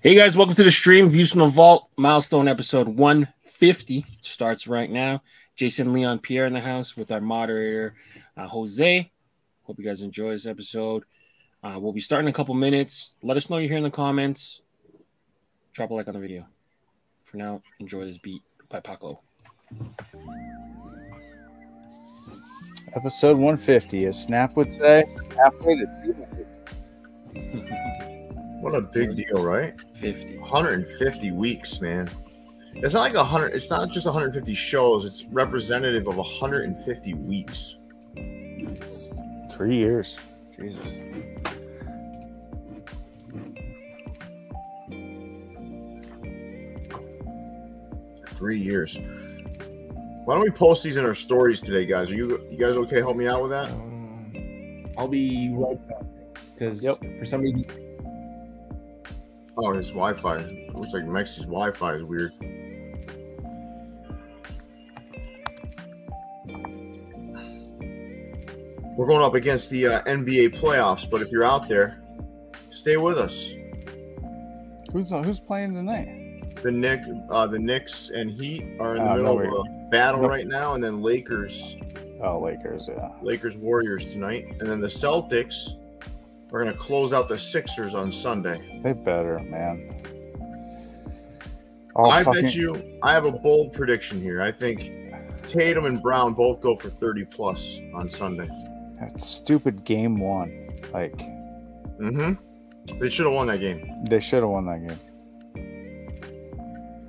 Hey guys, welcome to the stream. Views from the Vault, milestone episode 150 starts right now. Jason Leon Pierre in the house with our moderator, uh, Jose. Hope you guys enjoy this episode. Uh, we'll be starting in a couple minutes. Let us know you're here in the comments. Drop a like on the video. For now, enjoy this beat by Paco. Episode 150, as Snap would say, halfway to 250. What a big deal, right? 50. 150 weeks, man. It's not like a hundred. It's not just 150 shows. It's representative of 150 weeks. Three years. Jesus. Three years. Why don't we post these in our stories today, guys? Are you you guys okay? Help me out with that. Um, I'll be right back because Yep. for some reason Oh, his Wi-Fi. It looks like Mexi's Wi-Fi is weird. We're going up against the uh, NBA playoffs, but if you're out there, stay with us. Who's who's playing tonight? The Nick, uh, the Knicks and Heat are in the Oh, middle no, of a battle no. right now, and then Lakers, Oh, Lakers. Yeah. Lakers Warriors tonight, and then the Celtics are going to close out the Sixers on Sunday. They better, man. Oh, I fucking- bet you. I have a bold prediction here. I think Tatum and Brown both go for thirty plus on Sunday. that stupid game one. Like Mm-hmm. They should have won that game. they should have won that game.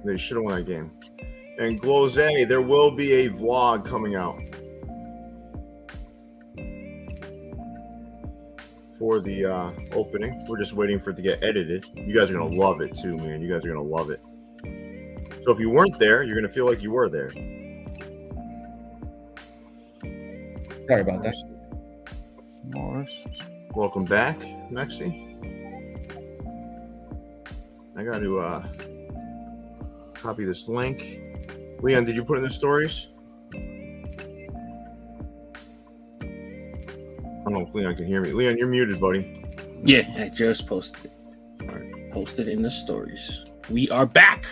They should have won that game. And Glose, there will be a vlog coming out for the uh, opening. We're just waiting for it to get edited. You guys are gonna love it too, man. You guys are gonna love it. So if you weren't there, you're gonna feel like you were there. sorry about that. Morris. Welcome back, Mexi. I got to uh, copy this link. Leon, did you put in the stories? I don't know if Leon can hear me. Leon, you're muted, buddy. Yeah, I just posted it. Posted in the stories. We are back.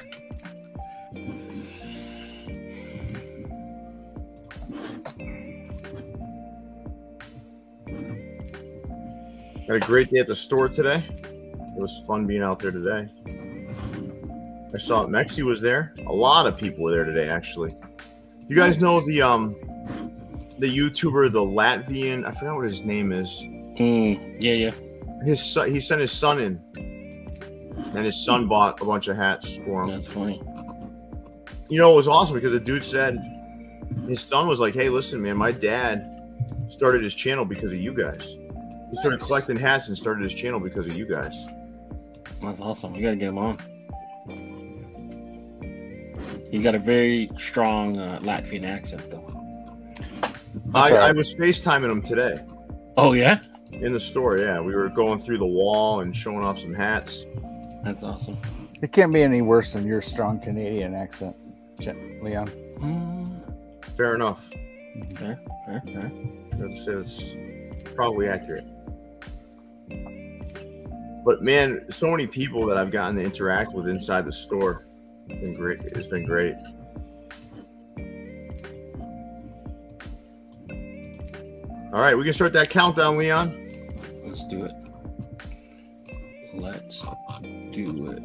Had a great day at the store today. It was fun being out there today. I saw Mexi was there. A lot of people were there today, actually. You guys know the um the YouTuber, the Latvian, I forgot what his name is. Mm, yeah, yeah. his son, he sent his son in, and his son bought a bunch of hats for him. That's funny. You know, it was awesome because the dude said his son was like, "Hey, listen, man, my dad started his channel because of you guys. He started Nice. collecting hats and started his channel because of you guys." That's awesome. We got to get him on. He got a very strong uh, Latvian accent, though. I, Sorry. I was FaceTiming him today Oh, yeah? in the store. Yeah, we were going through the wall and showing off some hats. That's awesome. It can't be any worse than your strong Canadian accent, Leon. Mm, Fair enough. fair, fair, fair. That's it's probably accurate. But man, so many people that I've gotten to interact with inside the store. It's been great. It's been great. All right, we can start that countdown, Leon. Let's do it. Let's do it.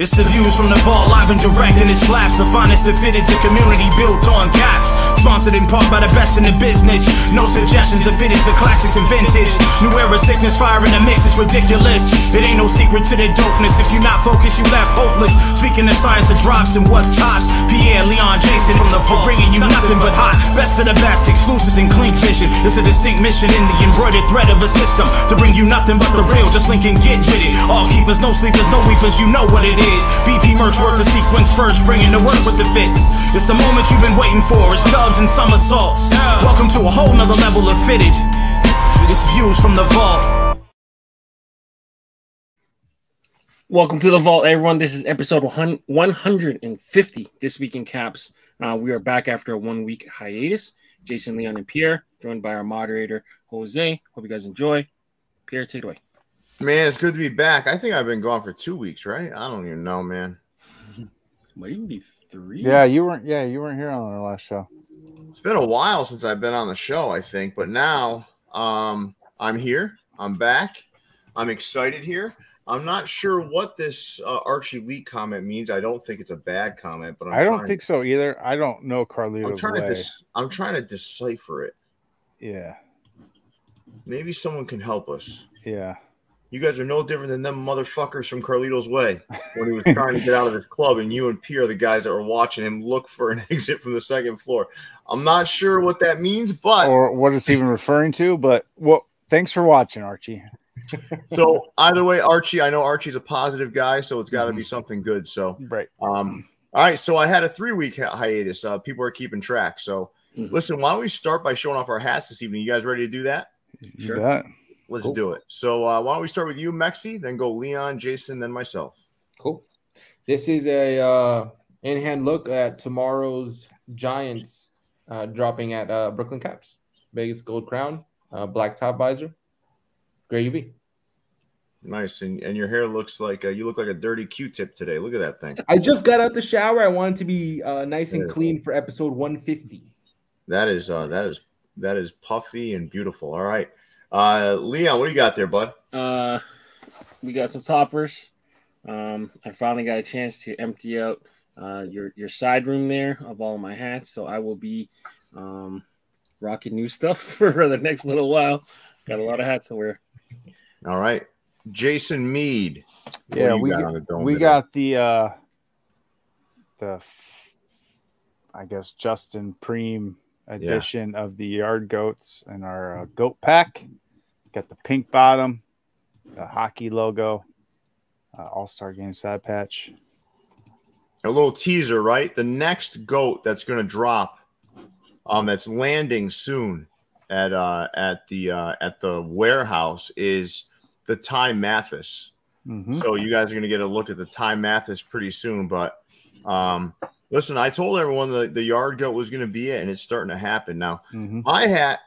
It's the views from the vault, live and direct, and it slaps the finest that fit into community built on caps. Sponsored in part by the best in the business. No suggestions of fitted to classics and vintage. New era sickness, fire in the mix, it's ridiculous. It ain't no secret to the dopeness. If you're not focused, you left hopeless. Speaking of science of drops and what's tops. Pierre, Leon, Jason from the vault, bringing you nothing but hot. Best of the best, exclusives and clean vision. It's a distinct mission in the embroidered thread of a system to bring you nothing but the real. Just link and get with it. All keepers, no sleepers, no weepers. You know what it is. BP merch work the sequence first, bringing the work with the fits. It's the moment you've been waiting for. It's dubs and somersaults. Welcome to a whole nother level of fitted. It's views from the vault. Welcome to the vault, everyone. This is episode 150 this week in caps. Uh, we are back after a one week hiatus. Jason, Leon, and Pierre. joined by our moderator, Jose. Hope you guys enjoy. Pierre, take it away. Man, it's good to be back. I think I've been gone for two weeks, right? I don't even know, man. Might even be three. Yeah, you weren't. Yeah, you weren't here on our last show. It's been a while since I've been on the show, I think, but now um, I'm here. I'm back. I'm excited here. I'm not sure what this uh, Archie Lee comment means. I don't think it's a bad comment, but I'm I don't trying- think so either. I don't know I'm Carlito's to way. dis- I'm trying to decipher it. yeah, Maybe someone can help us. yeah. You guys are no different than them motherfuckers from Carlito's Way when he was trying to get out of his club, and you and Pierre are the guys that were watching him look for an exit from the second floor. I'm not sure what that means, but Or what it's even referring to. But well, thanks for watching, Archie. so either way, Archie, I know Archie's a positive guy, so it's got to be something good. So, Right. um, all right, so I had a three week hiatus. Uh, people are keeping track. So, Mhm. listen, why don't we start by showing off our hats this evening? You guys ready to do that? You Sure. bet. Let's Cool. do it. So, uh, why don't we start with you, Mexi, then go Leon, Jason, then myself. Cool. This is a uh, in-hand look at tomorrow's Giants uh, dropping at uh, Brooklyn Caps. Vegas Gold Crown, uh, black top visor, gray UV. Nice, and, and your hair looks like uh, you look like a dirty Q-tip today. Look at that thing. I just got out the shower. I wanted to be uh, nice and clean for episode 150. That is uh, that is that is puffy and beautiful. All right, uh, Leon, what do you got there, bud? Uh, we got some toppers. Um, I finally got a chance to empty out uh, your your side room there of all my hats, so I will be um, rocking new stuff for the next little while. Got a lot of hats to wear. All right, Jason Mead. Yeah, we got got- the we today? got the uh the I guess Justin Preem edition of the Yard Goats and our uh, goat pack. Got the pink bottom, the hockey logo, uh, All Star Game side patch. a little teaser, right? The next goat that's going to drop, um, that's landing soon at uh at the uh at the warehouse is the Ty Mathis. Mhm. So you guys are going to get a look at the Ty Mathis pretty soon. But um, listen, I told everyone the the yard goat was going to be it, and it's starting to happen now. Mhm. My hat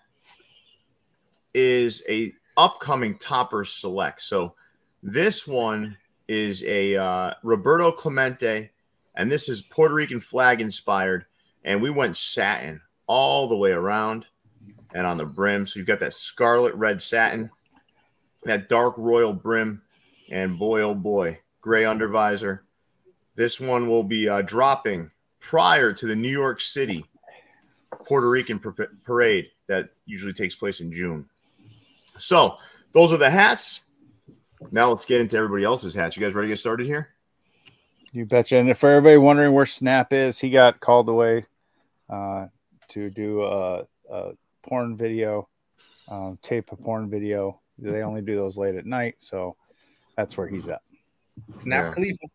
is a upcoming topper select. So this one is a uh, Roberto Clemente, and this is Puerto Rican flag inspired. And we went satin all the way around and on the brim. So you've got that scarlet red satin, that dark royal brim, and boy, oh boy, gray undervisor. This one will be uh, dropping prior to the New York City Puerto Rican par- parade that usually takes place in June. So those are the hats. Now let's get into everybody else's hats. You guys ready to get started here? You betcha. And for everybody wondering where Snap is, he got called away uh, to do a, a porn video, um, tape a porn video. They only do those late at night, so that's where he's at. Snap Yeah. Khalifa.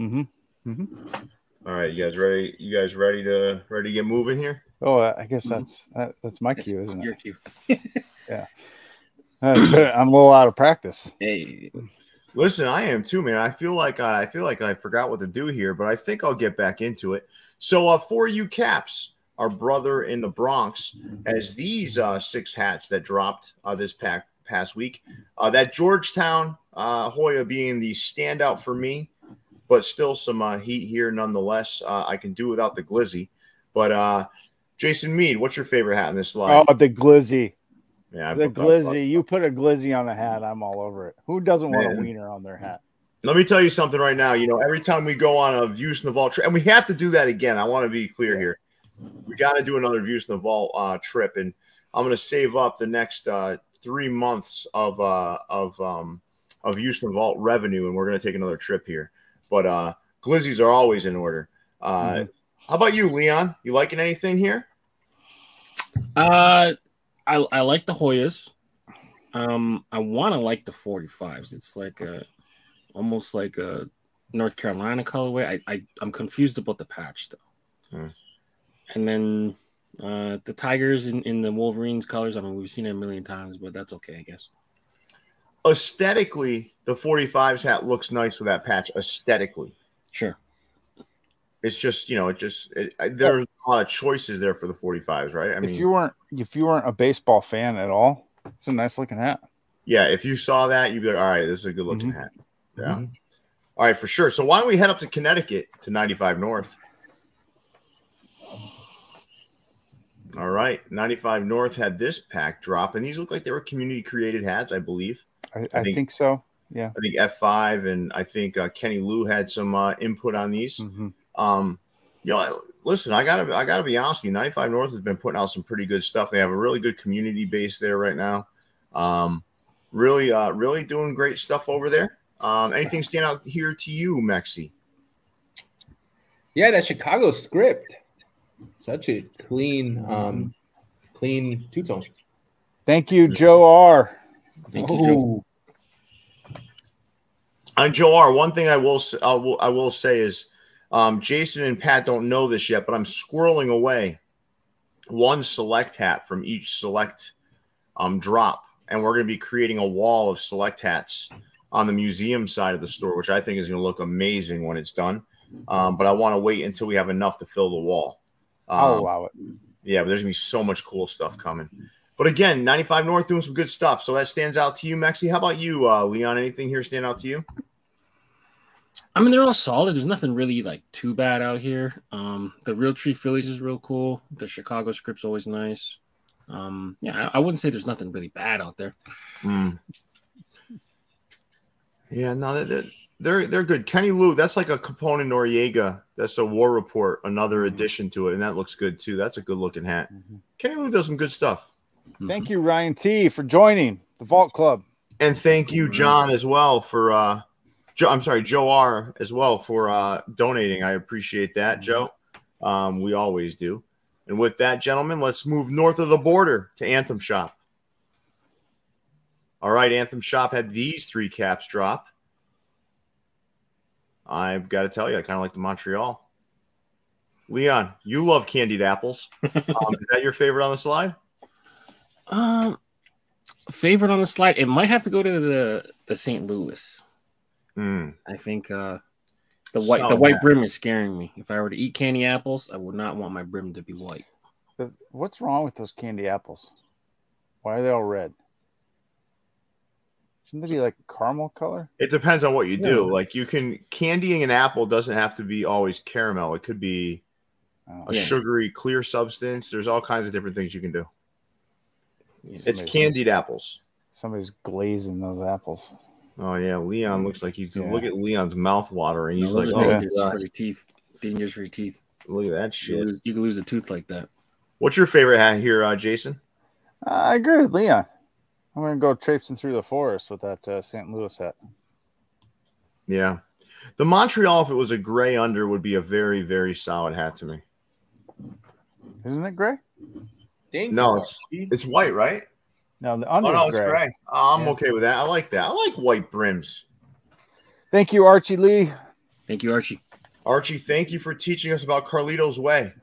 Mm-hmm. All right, you guys ready? You guys ready to ready to get moving here? Oh, I guess that's that, that's my cue, isn't Your it? cue. I'm a little out of practice. Hey, Listen, I am too, man. I feel like I feel like I forgot what to do here, but I think I'll get back into it. So, uh, for you caps, our brother in the Bronx, as these uh, six hats that dropped uh, this pack, past week. Uh, that Georgetown uh, Hoya being the standout for me, but still some uh, heat here nonetheless. Uh, I can do without the glizzy. But uh, Jason Mead, what's your favorite hat in this slide? Oh, the glizzy, yeah, I the glizzy. You put a glizzy on a hat, I'm all over it. Who doesn't want a wiener on their hat? Let me tell you something right now. You know, every time we go on a Views in the Vault trip, and we have to do that again. I want to be clear here. We got to do another Views in the Vault uh, trip, and I'm going to save up the next uh, three months of uh, of um, of Views in the Vault revenue, and we're going to take another trip here. But uh, glizzies are always in order. Uh, Mhm. How about you, Leon? You liking anything here? uh, I I like the Hoyas. Um, I want to like the 45s. It's like a almost like a North Carolina colorway. I, I I'm confused about the patch though. Hmm. And then uh the Tigers in, in the Wolverines colors. I mean, we've seen it a million times, but that's okay, I guess. Aesthetically, the 45s hat looks nice with that patch. Aesthetically, Sure. It's just you know, it just it, there's a lot of choices there for the 45s, right? I mean, if you weren't if you weren't a baseball fan at all, it's a nice looking hat. yeah, if you saw that, you'd be like, all right, this is a good looking Mhm. hat. Yeah. All right, for sure. So why don't we head up to Connecticut to 95 North? All right, 95 North had this pack drop, and these look like they were community created hats, I believe. I, I think- think, so. Yeah. I think F5 and I think uh, Kenny Lou had some uh, input on these. Mhm. Um, you know, listen, I gotta, I gotta be honest with you. 95 North has been putting out some pretty good stuff. They have a really good community base there right now. Um, really, uh, really doing great stuff over there. Um, anything stand out here to you, Mexi? Yeah, that Chicago script. Such a clean, um, clean two tone. Thank you, Joe R. Thank you, Joe. On Joe R, one thing I will, I will, I will say is, um, Jason and Pat don't know this yet, but I'm squirreling away one select hat from each select um, drop, and we're going to be creating a wall of select hats on the museum side of the store, which I think is going to look amazing when it's done. Um, but I want to wait until we have enough to fill the wall. I'll Um, allow it. yeah, but there's gonna be so much cool stuff coming. But again, 95 North doing some good stuff. So that stands out to you, Mexi. How about you, uh, Leon? Anything here stand out to you? I mean, they're all solid. There's nothing really like too bad out here. Um, the Realtree Phillies is real cool. The Chicago script's always nice. Um, yeah, I, I wouldn't say there's nothing really bad out there. Hmm. Yeah, no, they're, they're they're they're good. Kenny Lou, that's like a Capone Noreaga. That's a War Report, another addition to it, and that looks good too. That's a good looking hat. Mhm. Kenny Lou does some good stuff. Thank you, Ryan T, for joining the Vault Club. And thank you, John, as well for uh Joe, I'm sorry, Joe R as well for uh donating. I appreciate that, Joe. Um, we always do. And with that, gentlemen, let's move north of the border to Anthem Shop. All right, Anthem Shop had these three caps drop. I've got to tell you, I kind of like the Montreal. Leon, you love candied apples. Um, is that your favorite on the slide? Um, favorite on the slide, it might have to go to the the St. Louis. Hmm. I think uh, the white the white bad. brim is scaring me. If I were to eat candy apples, I would not want my brim to be white. What's wrong with those candy apples? Why are they all red? Shouldn't they be like caramel color? It depends on what you do. Like you can candying an apple doesn't have to be always caramel. It could be Oh, a Yeah. sugary clear substance. There's all kinds of different things you can do. It's Somebody's- candied apples. Somebody's glazing those apples. Oh yeah, Leon looks like he's Yeah. look at Leon's mouth watering. He's No, like, oh, are yeah. dangerous God, for your teeth. Dangerous for your teeth. look at that You, shit. lose, you can lose a tooth like that. What's your favorite hat here, uh, Jason? I agree with Leon. I'm gonna go traipsing through the forest with that uh, St. Louis hat. Yeah, the Montreal, if it was a gray under, would be a very very solid hat to me. Isn't it gray? Thank No, it's it's white, right? No, the under. Oh no, is it's gray. gray. Oh, I'm Yeah. okay with that. I like that. I like white brims. Thank you, Archie Lee. Thank you, Archie. Archie, thank you for teaching us about Carlito's Way.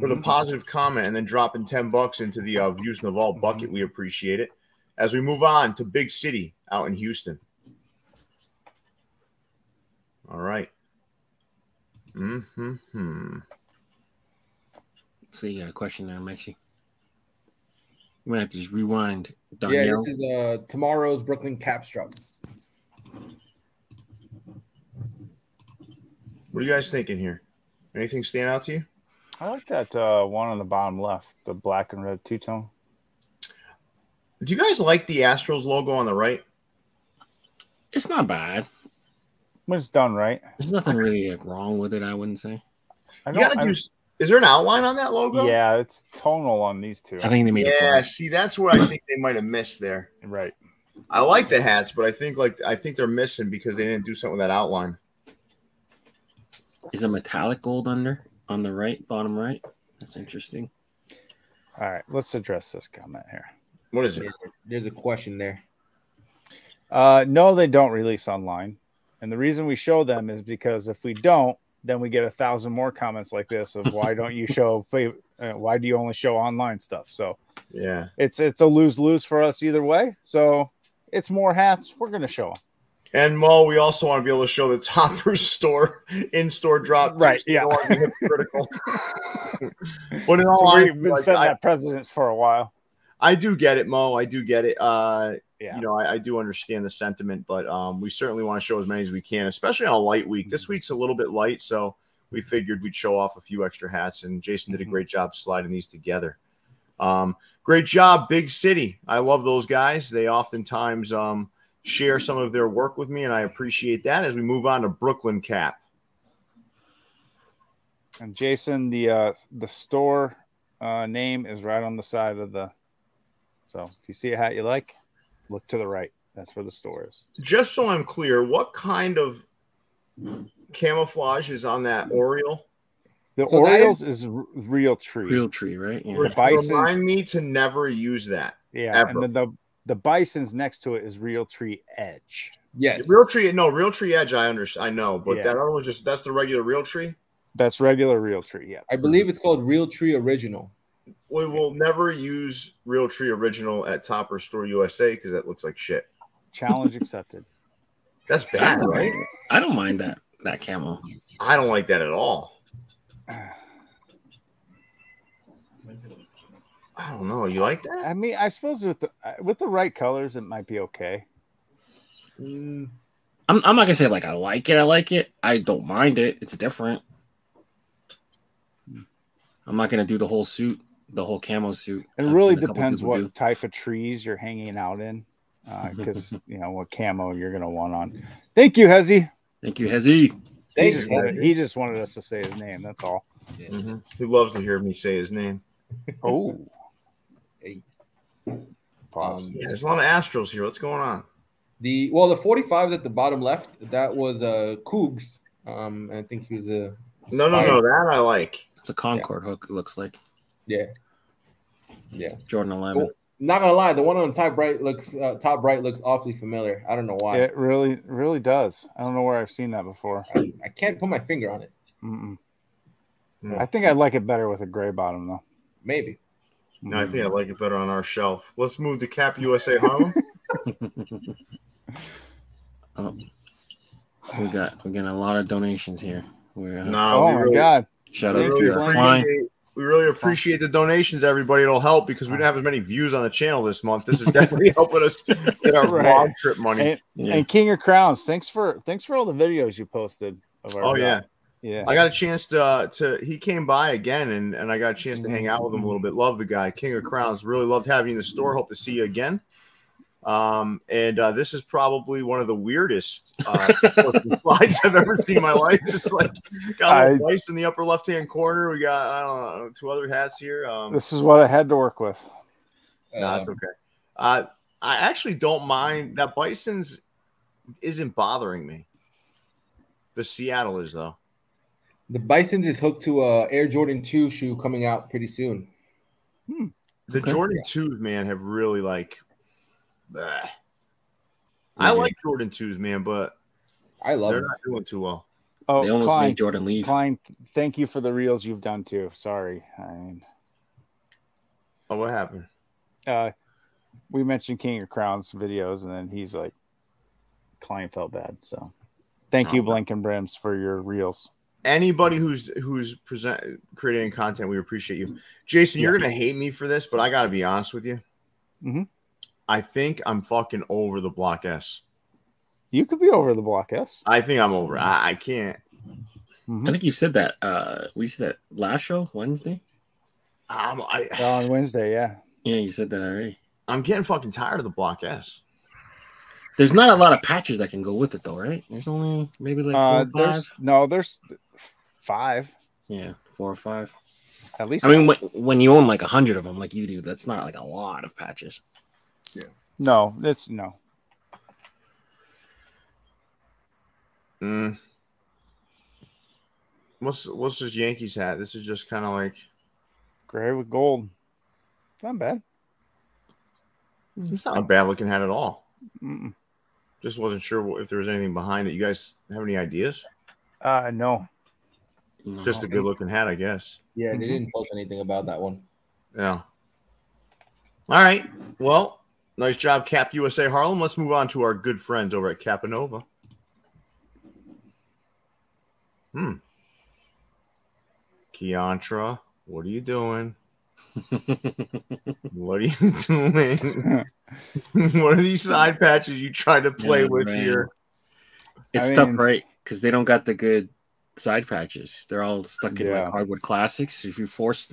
for the Mhm. positive comment and then dropping 10 bucks into the uh, views in the vault bucket. We appreciate it. As we move on to Big City out in Houston. All right. Mm-hmm. So you got a question there, Mexi. We're gonna have to just rewind. Yeah, this is uh tomorrow's Brooklyn Caps. What are you guys thinking here? Anything stand out to you? I like that uh, one on the bottom left, the black and red two tone. Do you guys like the Astros logo on the right? it's not bad. When it's done right. There's nothing really like, wrong with it. I wouldn't say. I You gotta I- do. Is there an outline on that logo? Yeah, it's tonal on these two. I think they made it. Yeah. See, that's what I think they might have missed there. Right. I like the hats, but I think like I think they're missing because they didn't do something with that outline. Is a metallic gold under on the right, bottom right? That's interesting. All right, let's address this comment here. What is it? There's a question there. Uh, no, they don't release online. And the reason we show them is because if we don't, then we get a thousand more comments like this of why don't you show uh, why do you only show online stuff? So Yeah. it's it's a lose lose for us either way. So it's more hats. We're gonna show them. And Mo, we also want to be able to show the Topperz store in-store drop. Right, yeah. don't want to be hypocritical. but in all So honesty, we've been like, setting I, that precedent for a while. I do get it, Mo. I do get it. Uh, Yeah. you know, I, I do understand the sentiment, but um, we certainly want to show as many as we can, especially on a light week. This week's a little bit light, so we figured we'd show off a few extra hats, and Jason did a great job sliding these together. Um, great job, Big City. I love those guys. They oftentimes um, share some of their work with me, and I appreciate that. As we move on to Brooklyn Cap, And Jason, the uh the store uh name is right on the side of the so if you see a hat you like, look to the right. That's where the store is. just so I'm clear, what kind of camouflage is on that Oriole? The So Orioles is, r- Realtree. Real tree, right? Yeah. The bisons- Remind me to never use that. yeah, ever. and then the the bisons next to it is Realtree edge. Yes. Realtree, no, Realtree edge. I understand. I know, but Yeah. that other was just that's the regular Realtree. That's regular Realtree. Yeah. I believe it's called Realtree Original. We will never use Realtree original at Topperz Store USA because that looks like shit. Challenge accepted. That's bad, right? I don't mind that that camo. I don't like that at all. I don't know. You like that? I mean, I suppose with the uh, with the right colors, it might be okay. Mm, I'm, I'm not gonna say like I like it. I like it. I don't mind it. It's different. I'm not gonna do the whole suit, the whole camo suit. It I've really seen depends what do. type of trees you're hanging out in, because you know what camo you're gonna want on. Thank you, Hezzy. Thank you, Hezzy. He just, wanted, he just wanted us to say his name. That's all. mhm. He loves to hear me say his name. Oh, Hey. pause. Um, Yeah, there's a lot of Astros here. What's going on? The well, the 45 at the bottom left, that was uh Cougs. Um, I think he was a No, no, no. That I like. It's a Concord hook. It looks like Yeah. Yeah. Jordan 11. Cool. Not gonna lie, the one on the top right looks uh, top right looks awfully familiar. I don't know why. It really, really does. I don't know where I've seen that before. I, I can't put my finger on it. Mm-mm. Hmm. I think I like it better with a gray bottom, though. Maybe. No, I think I like it better on our shelf. Let's move to Cap USA Harlem. Oh, we got we're getting a lot of donations here. We're uh, no, Oh we my really, god! shout out to uh, Klein. We really appreciate the donations, everybody. It'll help because we do not have as many views on the channel this month. This is definitely helping us get our Right. trip money. And, Yeah. and King of Crowns, thanks for thanks for all the videos you posted of our. Oh yeah. yeah. I got a chance to uh, to he came by again and, and I got a chance to hang out with him a little bit. Love the guy, King of Crowns. Really loved having you in the store. Hope to see you again. Um, and uh, this is probably one of the weirdest uh, slides I've ever seen in my life. It's like got a little dice in the upper left hand corner. We got I don't know two other hats here. Um, This is what I had to work with. no, that's Uh, okay. Uh, I actually don't mind that Bison's isn't bothering me. The Seattle is though. the Bison's is hooked to a Air Jordan 2 shoe coming out pretty soon. The Okay. Jordan twos, man, have really like. Bleh. I like Jordan twos, man, but I love they're it. not doing too well. Oh, They almost Klein, made Jordan leave. Klein, thank you for the reels you've done too. Sorry, I mean, Oh, what happened? uh, we mentioned King of Crowns videos, and then he's like, Klein felt bad. So, thank you, Oh. Blinken Brims, for your reels. Anybody who's who's present creating content, we appreciate you. Jason, you're gonna hate me for this, but I gotta be honest with you. Mhm. I think I'm fucking over the Block S. You could be over the block S. I think I'm over. I, I can't. Mhm. I think you've said that. Uh, we said that last show Wednesday. I'm on Wednesday, yeah. Yeah, you said that already. I'm getting fucking tired of the Block S. There's not a lot of patches that can go with it, though, right? There's only maybe like four Uh, or five. there's no, there's five Yeah, four or five. at least. I mean, when, when you own like a hundred of them, like you do, that's not like a lot of patches. No, it's no. Mm. What's what's this Yankees hat? This is just kind of like Gray with gold. Not bad. it's not a bad looking hat at all. Mm-mm. Just wasn't sure if there was anything behind it. You guys have any ideas? Uh, no. No. Just a good looking hat, I guess. Yeah, they didn't post anything about that one. Yeah. All right. Well, Nice job, Cap USA Harlem. Let's move on to our good friends over at Capanova. Hmm. Keontra, what are you doing? what are you doing? what are these side patches you try to play Yeah, with man. here? It's I tough, right? Because they don't got the good side patches. They're all stuck in Yeah. like hardwood classics. If you force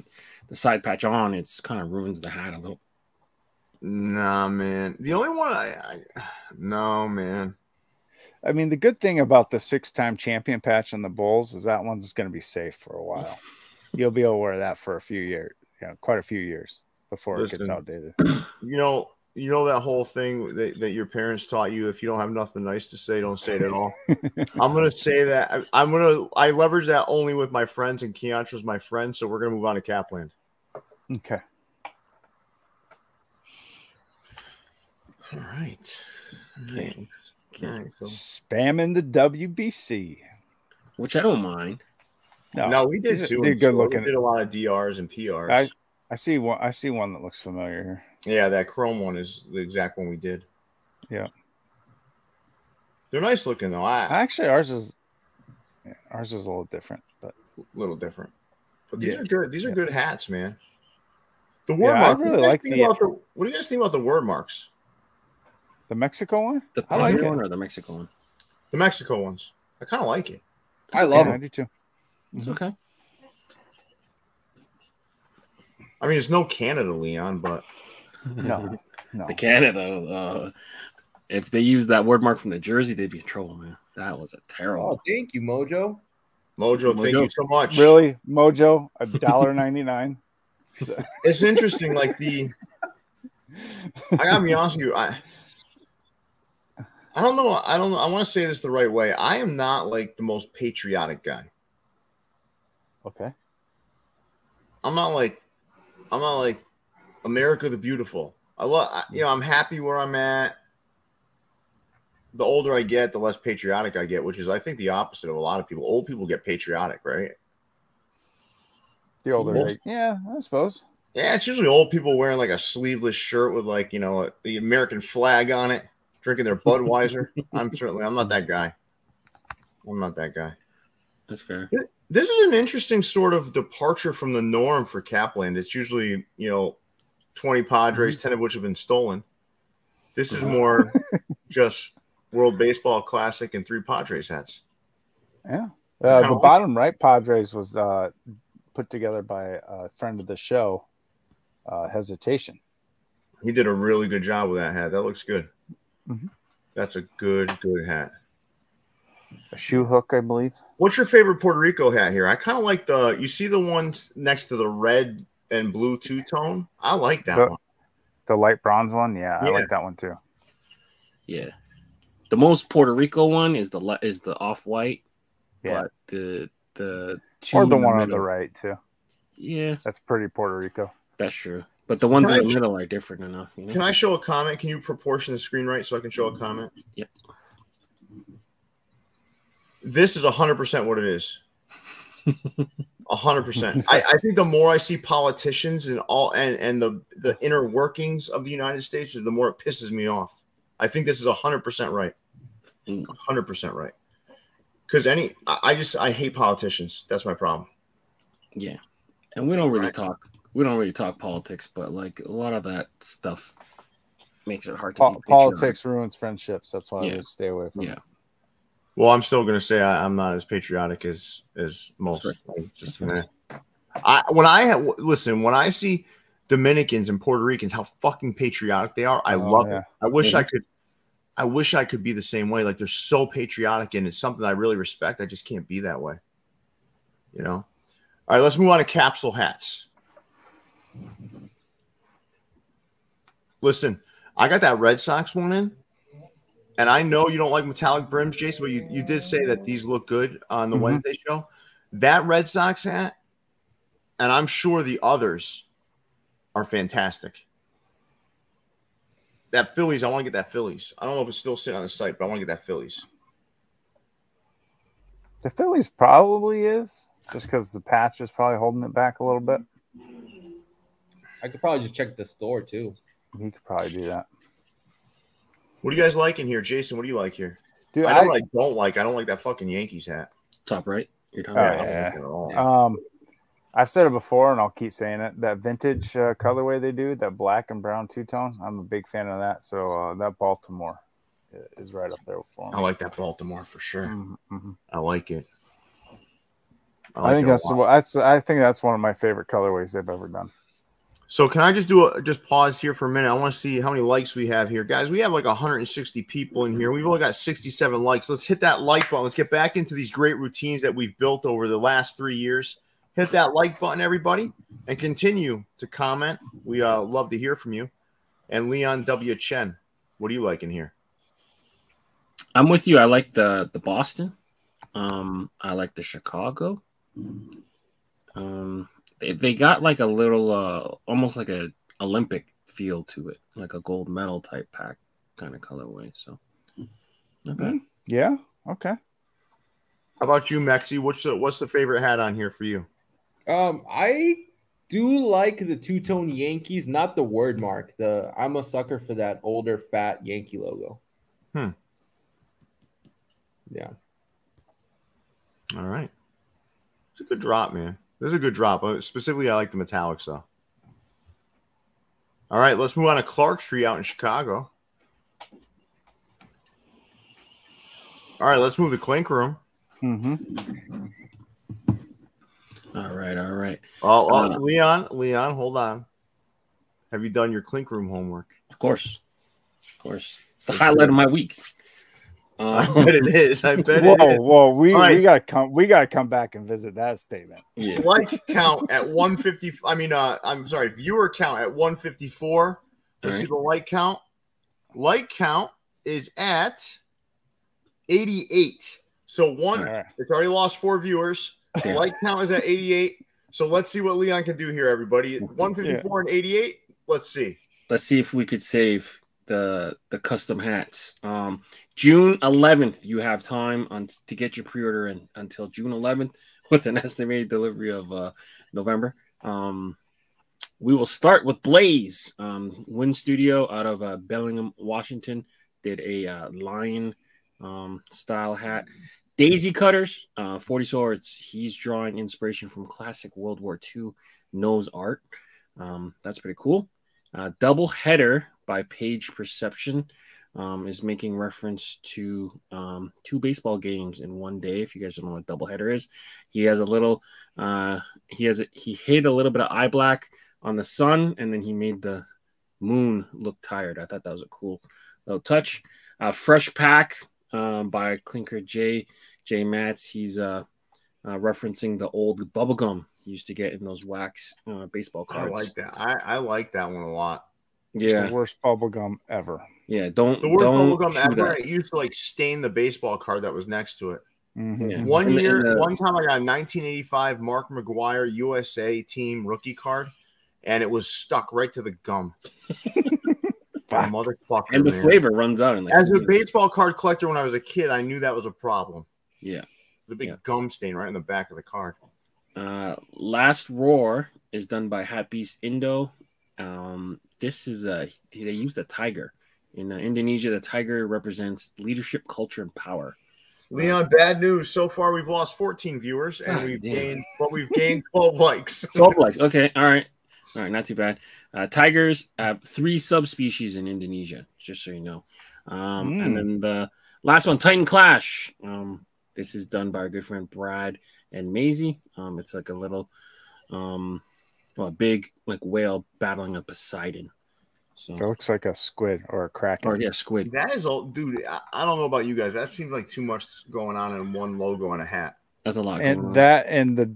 the side patch on, it's kind of ruins the hat a little. Nah, man. The only one I, I no, man. I mean, the good thing about the six-time champion patch on the Bulls is that one's going to be safe for a while. You'll be able to wear that for a few years, you know, quite a few years before it gets outdated. You know, you know that whole thing that, that your parents taught you. If you don't have nothing nice to say, don't say it at all. I'm gonna say that. I, I'm gonna. I leverage that only with my friends, and Keontra's my friend. So we're gonna move on to capland Okay. All right. Okay. All right. So, Spamming the WBC. Which I don't mind. No, no, we did these are- too. they're good store. looking. We did a lot of DRs and PRs. I, I see one. I see one that looks familiar here. yeah, that chrome one is the exact one we did. Yeah. They're nice looking though. I, Actually, ours is yeah, ours is a little different, but a little different. But these Yeah. are good. These are Yeah. good hats, man. The word Yeah, I mark. what, do really you guys like think the- about the, what do you guys think about the word marks? The Mexico one, The I like Ponder it. one or the Mexico one? The Mexico ones. I kind of like it. I love yeah, I do too. It's Mhm. okay. I mean, it's no Canada, Leon, but No, no. The Canada. Uh, if they use that word mark from the jersey, they'd be in trouble, man. That was a terrible. Oh, thank you, Mojo. Mojo, thank Mojo. you so much. Really, Mojo, a dollar ninety nine. It's interesting. Like the, I gotta be honest with you. I, I don't know. I don't know. I want to say this the right way. I am not like the most patriotic guy. Okay. I'm not like, I'm not like America the Beautiful. I love, you know, I'm happy where I'm at. The older I get, the less patriotic I get, which is, I think, the opposite of a lot of people. Old people get patriotic, right? The older, Most- age- yeah, I suppose. Yeah, it's usually old people wearing like a sleeveless shirt with like you know the American flag on it, drinking their Budweiser. I'm certainly I'm not that guy. I'm not that guy. That's fair. This is an interesting sort of departure from the norm for Kaplan. It's usually you know 20 Padres, 10 of which have been stolen. This is more just World Baseball Classic and three Padres hats. Yeah. Uh, the like bottom right Padres was uh, put together by a friend of the show, uh, Hesitation. He did a really good job with that hat. That looks good. Mhm. That's a good, good hat. A shoe hook, I believe. What's your favorite Puerto Rico hat here? I kind of like the you see the ones next to the red and blue two tone. I like that The- one. The light bronze one. Yeah, I like that one too. Yeah. The most Puerto Rico one is the is the off white, Yeah. but the the two Or the one on the right too. Yeah, That's pretty Puerto Rico. that's true. But the ones Can in the middle are different enough. You know? Can I show a comment? Can you proportion the screen right so I can show a comment? Yep. This is hundred percent what it is. hundred percent. I, I think the more I see politicians and all and and the the inner workings of the United States, is the more it pisses me off. I think this is hundred percent right. Mm. hundred percent right. Because any, I, I just I hate politicians. That's my problem. Yeah, and we don't really Right. talk. We don't really talk politics, but like a lot of that stuff makes it hard to. Po- be patriotic. politics ruins friendships. That's why I would stay away from Yeah, it. Well, I'm still gonna say I, I'm not as patriotic as as most. That's I'm just That's gonna. I when I have listen when I see Dominicans and Puerto Ricans how fucking patriotic they are, I Oh, love yeah. it. I wish Yeah. I could. I wish I could be the same way. Like they're so patriotic, and it's something I really respect. I just can't be that way. You know. All right, let's move on to capsule hats. Listen, I got that Red Sox one in, and I know you don't like metallic brims, Jason, but you, you did say that these look good on the Mhm. Wednesday show. That Red Sox hat, and I'm sure the others are fantastic. That Phillies, I want to get that Phillies. I don't know if it's still sitting on the site, but I want to get that Phillies. The Phillies probably is just because the patch is probably holding it back a little bit. I could probably just check the store too. He could probably do that. What do you guys like in here, Jason? What do you like here? Dude, I know I, like. Don't like. I don't like that fucking Yankees hat. Top right. You're talking Oh, about. I yeah. at all. um, I've said it before, and I'll keep saying it. That vintage uh, colorway they do, that black and brown two tone, I'm a big fan of that. So uh, that Baltimore is right up there for me. I like that Baltimore for sure. Mhm, mhm. I like it. I, like think it that's lot. what that's. I think that's one of my favorite colorways they've ever done. So can I just do a just pause here for a minute? I want to see how many likes we have here, guys. We have like 160 people in here. We've only got 67 likes. Let's hit that like button. Let's get back into these great routines that we've built over the last three years. Hit that like button, everybody, and continue to comment. We uh, love to hear from you. And Leon W. Chen, what do you like in here? I'm with you. I like the the Boston. Um, I like the Chicago. Um, they, they got like a little, uh, almost like a Olympic feel to it, like a gold medal type pack kind of colorway. So, not bad. Yeah. Okay. How about you, Mexi? What's the what's the favorite hat on here for you? Um, I do like the two tone Yankees, not the word mark. The I'm a sucker for that older fat Yankee logo. Hmm. Yeah. All right, it's a good drop, man. This is a good drop. Uh, Specifically, I like the metallics though. All right, let's move on to Clark Street out in Chicago. All right, let's move to Clink Room. Mm-hmm. All right, all right. Oh, oh, Uh, Leon, Leon, hold on. Have you done your Clink Room homework? Of course, of course. It's the highlight of my week. I Um, bet it is. I bet Whoa, it is. whoa, we, All right. we gotta come we gotta come back and visit that statement. yeah. Like count at 150. I mean, uh, I'm sorry, viewer count at 154. Let's All see the like count. Like count is at 88. So one, All right. it's already lost four viewers. Yeah. Like count is at 88. So let's see what Leon can do here, everybody. 154 and 88. Let's see. let's see if we could save the the custom hats. Um, June 11th, you have time on to get your pre-order in until June 11th with an estimated delivery of uh, November. Um, we will start with Blaze. Um, Wind Studio out of uh, Bellingham, Washington, did a uh, lion um, style hat. Daisy Cutters, uh, 40 Swords. He's drawing inspiration from classic World War II nose art. Um, that's pretty cool. Uh, Double Header by Page Perception um, is making reference to um, two baseball games in one day. If you guys don't know what double header is, he has a little. Uh, he has a, he hid a little bit of eye black on the sun, and then he made the moon look tired. I thought that was a cool little touch. Uh, Fresh Pack um, by Clinker J J Mats. He's uh, uh, referencing the old bubblegum you used to get in those wax uh, baseball I like that. I, I like that one a lot. Yeah, The worst bubble gum ever. Yeah. Don't The word don't bubblegum chew ever, that. and it used to like stain the baseball card that was next to it. Mhm. Yeah. One And year, and the- one time I got a 1985 Mark McGwire USA team rookie card, and it was stuck right to the gum. Motherfucker. and the man. flavor runs out in like As a minutes. baseball card collector when I was a kid, I knew that was a problem. Yeah. The big Yeah. gum stain right in the back of the card. Uh, Last Roar is done by Hat Beast Indo. Um, this is a they used a tiger in uh, Indonesia. The tiger represents leadership, culture, and power. Leon, bad news. So far, we've lost 14 viewers, and God we've damn. gained, but we've gained 12 likes. Twelve likes. Okay, all right, all right, not too bad. Uh, tigers have three subspecies in Indonesia, just so you know. Um, Mm. And then the last one, Titan Clash. Um, this is done by our good friend Brad and Maisie. Um, it's like a little, um, well, a big like whale battling a Poseidon. So, That looks like a squid or a kraken. or yeah, squid. That is all, dude. I, I don't know about you guys. That seems like too much going on in one logo and a hat. That's a lot. going and on. that and the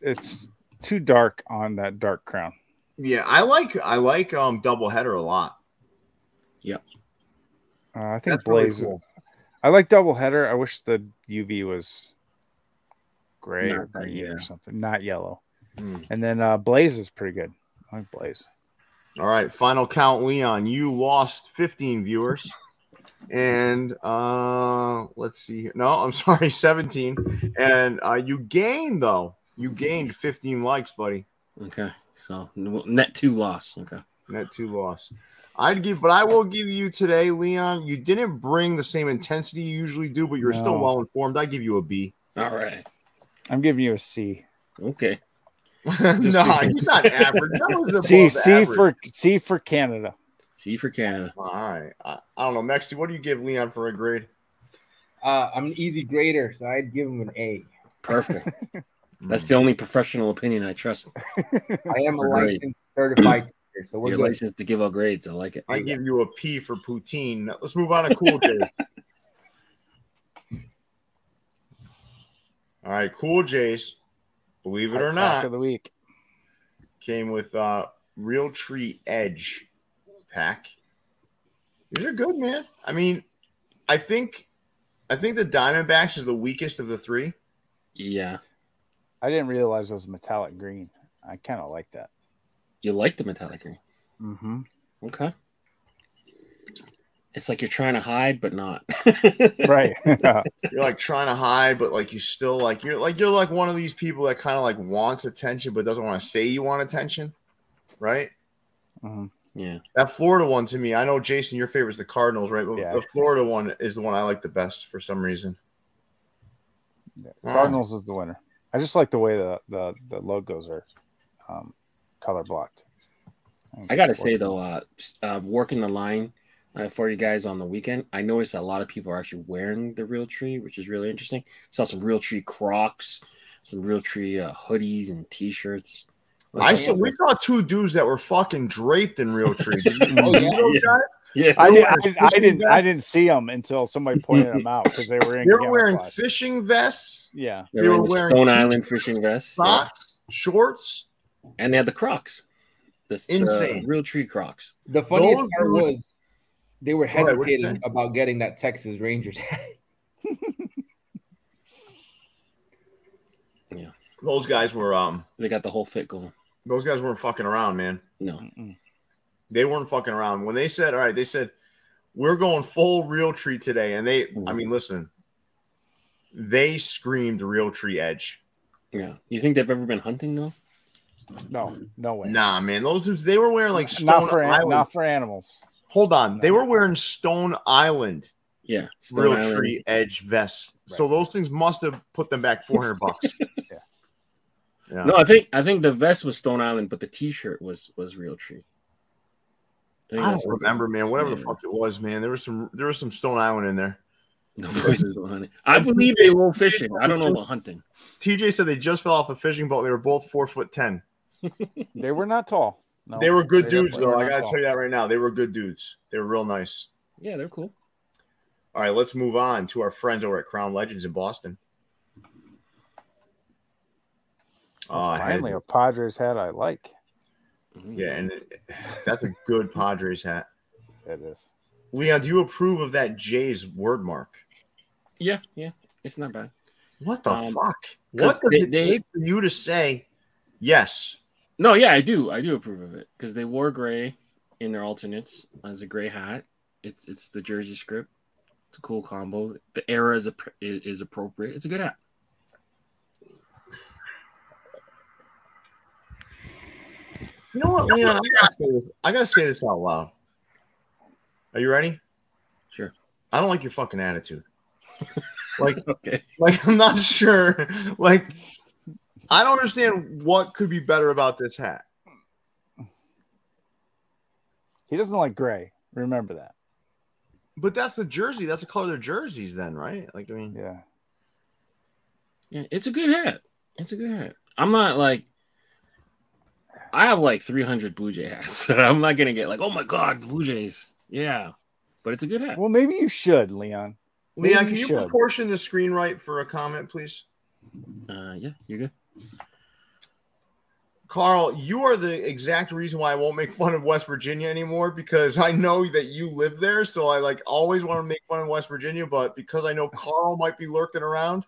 it's too dark on that dark crown. Yeah, I like I like um double header a lot. Uh, I think That's really Blaze. cool. I like double header. I wish the UV was gray Not or green yeah. or something, not yellow. Hmm. And then uh, Blaze is pretty good. I like Blaze. All right, final count, Leon. You lost 15 viewers. And uh let's see here. No, I'm sorry, 17. And uh you gained though. You gained 15 likes, buddy. okay. So net two loss. Okay. Net two loss. I'd give, but I will give you today, Leon. You didn't bring the same intensity you usually do, but you're still well informed. I give you a B. All right. I'm giving you a C. Okay. no, he's not average. That was C C average. for C for Canada. C for Canada. All right. I, I don't know, Mexi. What do you give Leon for a grade? Uh, I'm an easy grader, so I'd give him an A. Perfect. That's the only professional opinion I trust. I am a Great. licensed certified teacher, so we're You're good. licensed to give out grades. I like it. I give you a P for poutine. Now, Let's move on to Cool Jays. All right, Cool Jays. Believe it or Pack not, of the week. came with uh Realtree Edge pack. These are good, man. I mean, I think I think the Diamondbacks is the weakest of the three. Yeah. I didn't realize it was metallic green. I kind of like that. You like the metallic green. Mm-hmm. Okay. It's like you're trying to hide, but not. Right. You're like trying to hide, but like you still like you're like you're like one of these people that kind of like wants attention but doesn't want to say you want attention, right? Mhm. Yeah. That Florida one to me, I know Jason, your favorite is the Cardinals, right? But Yeah. the Florida one is the one I like the best for some reason. Yeah, Wow. Cardinals is the winner. I just like the way the the, the logos are um, color blocked. think I gotta say though, uh, uh, working the line uh, for you guys on the weekend, I noticed that a lot of people are actually wearing the Realtree, which is really interesting. Saw some real tree Crocs, some Realtree uh, hoodies and T-shirts. I saw we saw two dudes that were fucking draped in Realtree. Did you Oh, see yeah. yeah, I, did, I, I didn't. I didn't see them until somebody pointed them out because they were in. They were wearing camouflage. fishing vests, Yeah, they they were were wearing Stone Island fishing vests, yeah. socks, shorts. and they had the Crocs. The uh, Insane. Realtree Crocs. The funniest Those part dudes- was they were Go ahead, hesitating about getting that Texas Rangers yeah, Those guys were um They got the whole fit going. those guys weren't fucking around, man. No, Mm-mm. They weren't fucking around. When they said, all right, they said, we're going full Realtree today. And they, I mean, listen, they screamed Realtree edge. yeah. You think they've ever been hunting though? no, no way. Nah, man, those dudes, they were wearing like Stone not for an- not for animals. Hold on. They were wearing Stone Island Yeah, Stone real Island. tree edge vests. So those things must have put them back 400 bucks. Yeah. Yeah. No, I think I think the vest was Stone Island, but the T-shirt was was Realtree. think I don't remember, man. Whatever the fuck it was, man. There was some there was some Stone Island in there. No voices were hunting. I believe they were fishing. I don't know about hunting. TJ said they just fell off the fishing boat. They were both four foot ten. They were not tall. No, they were good dudes, though. I gotta tall. tell you that right now. They were good dudes. They were real nice. Yeah, they're cool. All right, let's move on to our friends over at Crown Legends in Boston. Oh, Uh, finally, a Padres hat I like. Mhm. yeah, and that's a good Padres hat. It is. Leon, do you approve of that Jay's word mark? yeah, yeah. It's not bad. What the Um, fuck? 'cause What does they- they- for you to say yes? No, yeah, I do. I do approve of it because they wore gray in their alternates as a gray hat. It's it's the jersey script. It's a cool combo. The era is, a, is is appropriate. It's a good hat. You know what, Leon? I gotta, say this. I gotta say this out loud. Are you ready? Sure. I don't like your fucking attitude. like, Okay. like I'm not sure. Like, I don't understand what could be better about this hat. He doesn't like gray. Remember that. But that's the jersey. That's the color of their jerseys, then, right? Like, I mean, Yeah. Yeah, it's a good hat. It's a good hat. I'm not like I have like 300 Blue Jay hats. I'm not gonna get like, oh my god, Blue Jays. Yeah, but it's a good hat. Well, maybe you should, Leon. Leon, Maybe can you you proportion the screen right for a comment, please? Uh, yeah, you're good. Carl, you are the exact reason why I won't make fun of West Virginia anymore because I know that you live there. So I like always want to make fun of West Virginia, but because I know Carl might be lurking around,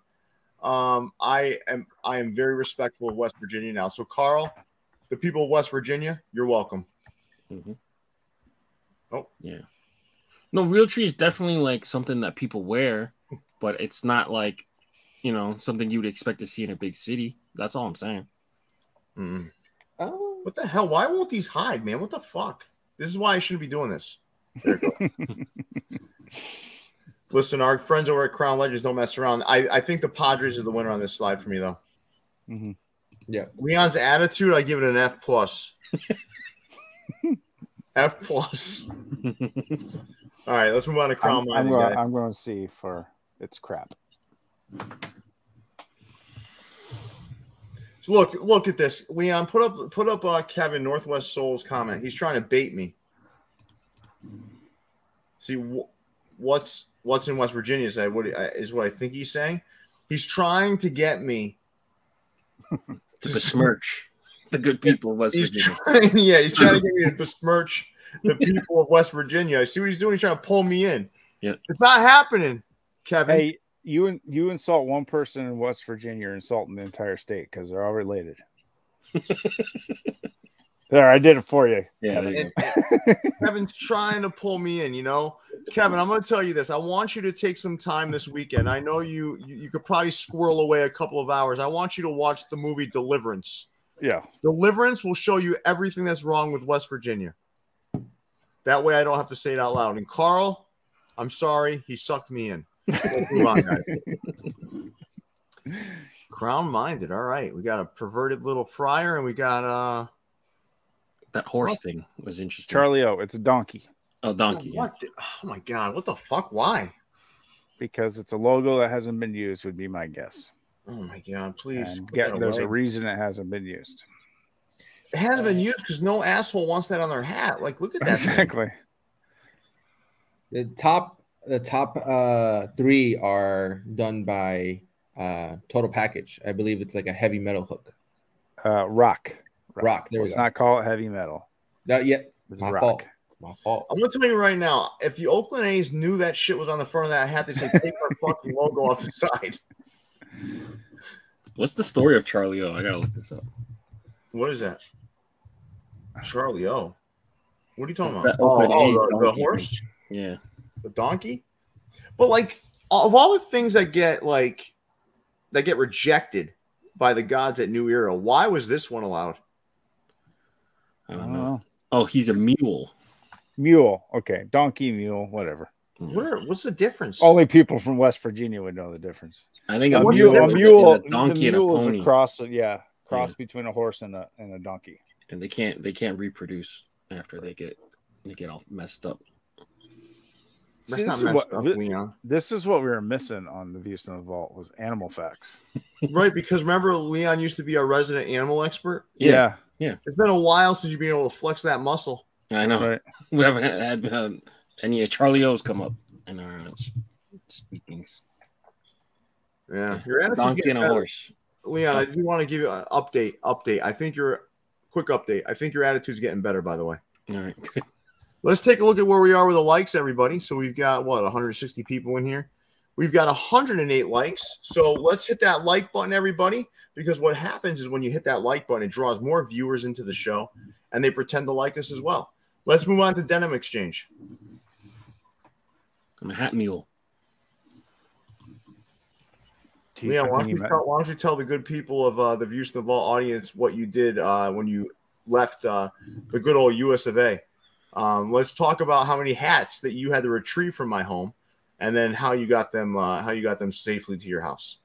um, I am I am very respectful of West Virginia now. So Carl, the people of West Virginia, you're welcome. hmm Oh. yeah. No, Realtree is definitely like something that people wear, but it's not like you know something you would expect to see in a big city. That's all I'm saying. Mm. Oh, What the hell? Why won't these hide, man? What the fuck? This is why I shouldn't be doing this. There you go. Listen, our friends over at Crown Legends don't mess around. I, I think the Padres are the winner on this slide for me, though. Mhm. Leon's attitude, I give it an F plus. F plus. All right, let's move on to Crown I'm, I'm, Mining. going, guys. I'm going to see for it's crap. So look, look at this, Leon. Put up, put up, uh, Kevin Northwest Soul's comment. He's trying to bait me. See wh- what's what's in West Virginia is what uh, is what I think he's saying. He's trying to get me To besmirch the good people of West He's Virginia. trying, yeah, he's trying to get me to besmirch the people of West Virginia. I see what he's doing. He's trying to pull me in. Yeah. It's not happening, Kevin. Hey, you and you insult one person in West Virginia, you're insulting the entire state because they're all related. there, I did it for you. Yeah, Kevin. there you And- Kevin's trying to pull me in, you know. Kevin, I'm going to tell you this. I want you to take some time this weekend. I know you, you you could probably squirrel away a couple of hours. I want you to watch the movie Deliverance. yeah. Deliverance will show you everything that's wrong with West Virginia. That way I don't have to say it out loud. And Carl, I'm sorry, he sucked me in. Let's move on. Crown minded. All right. We got a perverted little friar and we got uh That horse thing was interesting. Charlie O, it's a donkey oh, donkey. yeah. what the- oh my god, what the fuck? Why? because it's a logo that hasn't been used, would be my guess. Oh my god, please. Get, there's away. a reason it hasn't been used. it hasn't been used because no asshole wants that on their hat. Like, look at that. thing. Exactly. The top the top uh three are done by uh Total Package. I believe it's like a heavy metal hook. Uh, rock. Rock, there we Let's go. not call it heavy metal. No, yeah, It's my rock. fault. My fault. I'm gonna tell you right now, if the Oakland A's knew that shit was on the front of that hat, they'd say take our fucking logo off the side. What's the story of Charlie O? I gotta look this up. What is that? Charlie O. What are you talking It's about? that Oh, oh, the, the horse, Yeah. The donkey. But like of all the things that get like that get rejected by the gods at New Era, why was this one allowed? I I don't don't know. know. Oh, he's a mule. Mule. Okay. Donkey, mule, whatever. Mm-hmm. What are, what's the difference? Only people from West Virginia would know the difference. I think A a mule, a mule, a donkey the and a mule is a cross. Yeah, cross between a horse and a and a donkey. and they can't they can't reproduce after they get they get all messed up. That's See, this, is what, up, thi- Leon. this is what we were missing on the Views from the Vault was animal facts. Right, because remember Leon used to be our resident animal expert. Yeah. Yeah. It's been a while since you've been able to flex that muscle. I know. Right. We haven't had um, any Charlie O's come up in our uh, speakings. Yeah, your attitude Donkey getting and a better. horse. Leon, I do want to give you an update. Update. I think your quick update. I think your attitude's getting better. By the way, All right. let's take a look at where we are with the likes, everybody. So we've got what 160 people in here. We've got 108 likes. So let's hit that like button, everybody, because what happens is when you hit that like button, it draws more viewers into the show, and they pretend to like us as well. Let's move on to Denim Exchange. I'm a hat mule. Gee, Leon, why don't, you tell, why don't you tell the good people of uh, the Views from the Vault audience what you did uh, when you left uh, the good old US of A? Um, let's talk about how many hats that you had to retrieve from my home, and then how you got them uh, how you got them safely to your house.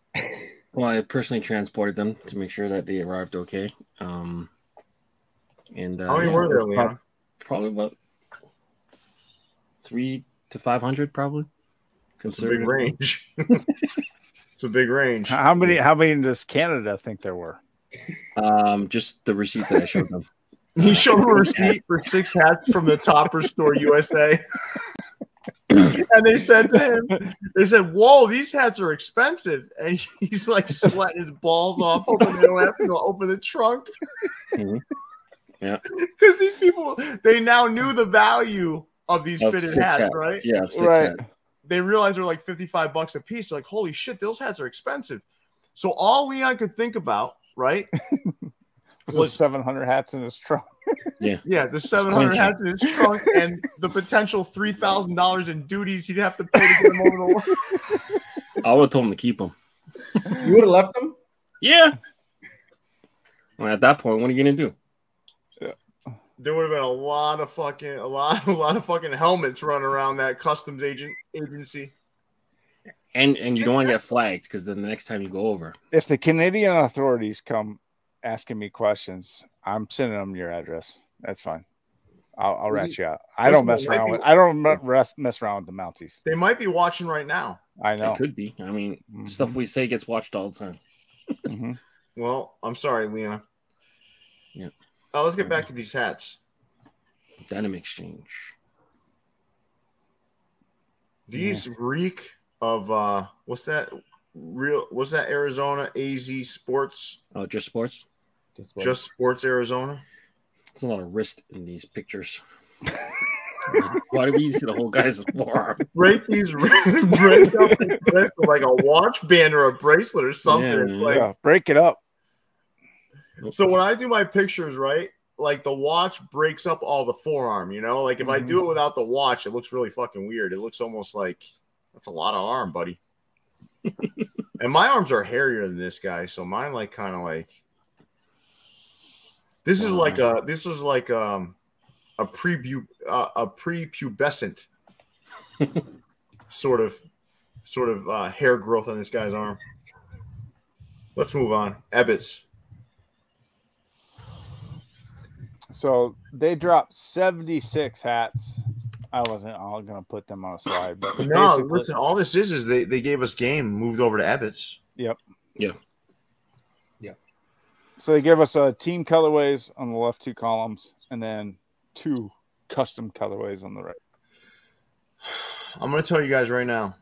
Well, I personally transported them to make sure that they arrived okay. Um, and uh, How many yeah, were there, Leon? prob- Probably about three to five hundred, probably. It's a big range. it's a big range. How many? How many does Canada think there were? Um, just the receipt that I showed them. He showed him a receipt for six hats from the Topperz Store USA. and they said to him, they said, Whoa, these hats are expensive. And he's like sweating his balls off, hoping they don't have to open the trunk. Mhm. Yeah. Because these people, they now knew the value of these Of fitted hats, hats. right? Yeah, six Right. hats. They realized they're like 55 bucks a piece. They're like, holy shit, those hats are expensive. So all Leon could think about, right? Was, Was- seven hundred hats in his trunk? Yeah, yeah, the 700 hats in his trunk and the potential $3,000 in duties he'd have to pay to get him over the line. I would have told him to keep them. You would have left them? Yeah. Well, at that point, what are you gonna do? there would have been a lot of fucking a lot a lot of fucking helmets running around that customs agent agency. And and you don't want to get flagged because then the next time you go over, If the Canadian authorities come asking me questions, I'm sending them your address. That's fine. I'll, I'll rat you out. I don't mess around be- with. I don't me- rest, mess around with the Mounties. They might be watching right now. I know. it could be. I mean, Mhm. stuff we say gets watched all the time. Mhm. Well, I'm sorry, Leon. Yeah. Oh, let's get back to these hats. Denim exchange. These reek of uh what's that real what's that Arizona AZ Sports Oh, just sports. Just, just Sports Arizona? There's a lot of wrist in these pictures. Why do we see the whole guy's forearm? Break these break up the wrist like a watch band or a bracelet or something. Yeah, like yeah, break it up. so when I do my pictures, right? Like the watch breaks up all the forearm, you know? Like if I do mm-hmm. it without the watch, it looks really fucking weird. It looks almost like that's a lot of arm, buddy. and my arms are hairier than this guy, so mine like kind of like this is like a this is like um a pre uh, a prepubescent sort of sort of uh, hair growth on this guy's arm. Let's move on. Ebbets. So they dropped 76 hats. I wasn't all gonna put them on a slide, but No, basically- listen. All this is is they, they gave us game, moved over to Ebbets. So they give us uh, team colorways on the left two columns, and then two custom colorways on the right. I'm gonna tell you guys right now.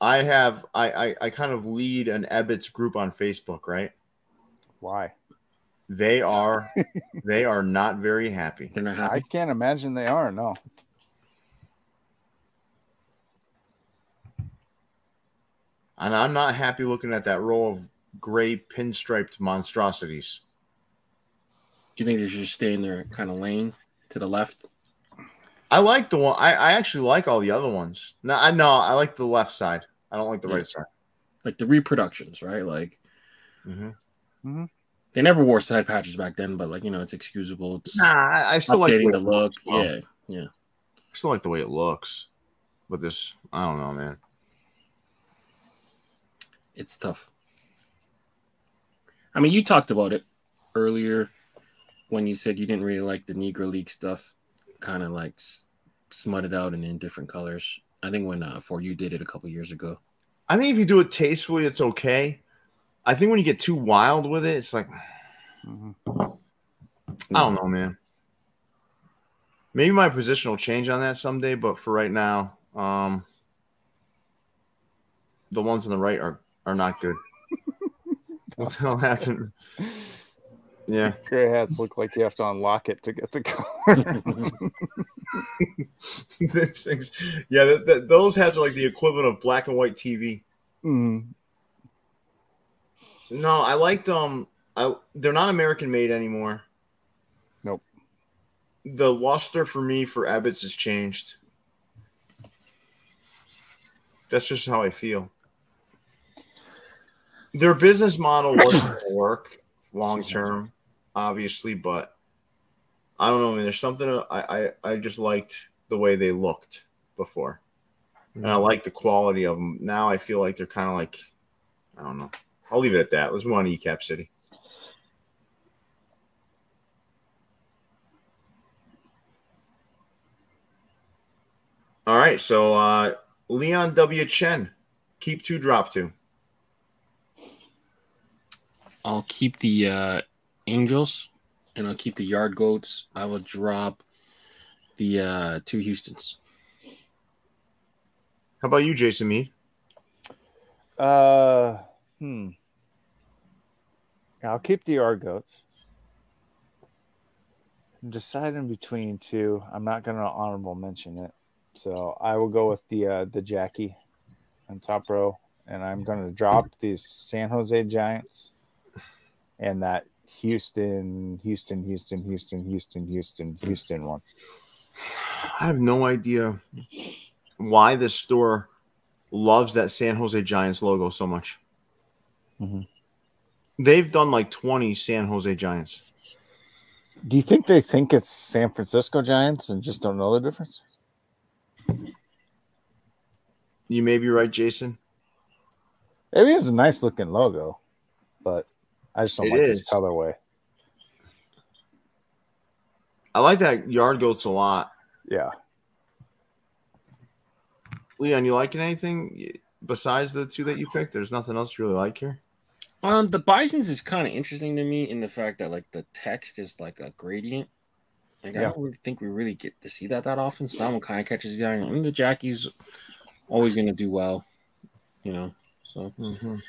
I have I I, I kind of lead an Ebbets group on Facebook, right? Why? They are they are not very happy. They're not happy. I can't imagine they are. No. And I'm not happy looking at that row of gray pinstriped monstrosities. Do you think they should just stay in their kind of lane to the left? I like the one I, I actually like all the other ones. No, I no, I like the left side. I don't like the Yeah. right side. Like the reproductions, right? Like Mhm. they never wore side patches back then, but like you know, it's excusable. It's Nah, I, I still like updating way the it look. looks, well. Yeah, I still like the way it looks. But this, I don't know, man. it's tough. I mean, you talked about it earlier when you said you didn't really like the Negro League stuff, kind of like smutted out and in different colors. I think when uh, for you did it a couple years ago. I think if you do it tastefully, it's okay. I think when you get too wild with it, it's like Mhm. I don't know, man. Maybe my position will change on that someday, but for right now, um, the ones on the right are are not good. What the hell happened? Yeah, Gray hats look like you have to unlock it to get the color. These things- yeah. Th- th- those hats are like the equivalent of black and white TV. Mm. No, I like them. I, they're not American made anymore. Nope. The luster for me for Ebbets has changed. That's just how I feel. Their business model wasn't going to work long term, obviously, but I don't know. I mean, there's something I, I I just liked the way they looked before, and I like the quality of them. Now I feel like they're kind of like I don't know. I'll leave it at that. Let's move on to ECAP City. All right, so uh, Leon W. Chen, keep two, drop two. I'll keep the uh, Angels and I'll keep the Yard Goats. I will drop the uh, two Houston's. How about you, Jason Mead? Uh, hmm. I'll keep the Yard Goats. I'm deciding between two. I'm not going to honorable mention it, so I will go with the uh, the Jackie on top row, and I'm going to drop these San Jose Giants and that Houston, Houston, Houston, Houston, Houston, Houston, Houston one. I have no idea why this store loves that San Jose Giants logo so much. Mhm. They've done like 20 San Jose Giants. Do you think they think it's San Francisco Giants and just don't know the difference? You may be right, Jason. Maybe It is a nice looking logo, but I just don't It like is. this colorway. I like that yard goats a lot. Yeah. Leon, you liking anything besides the two that you picked? There's nothing else you really like here. Um, the Bisons is kind of interesting to me in the fact that like the text is like a gradient. Like I don't really think we really get to see that that often. So that one kind of catches the eye. And the Jackie's always going to do well, you know. So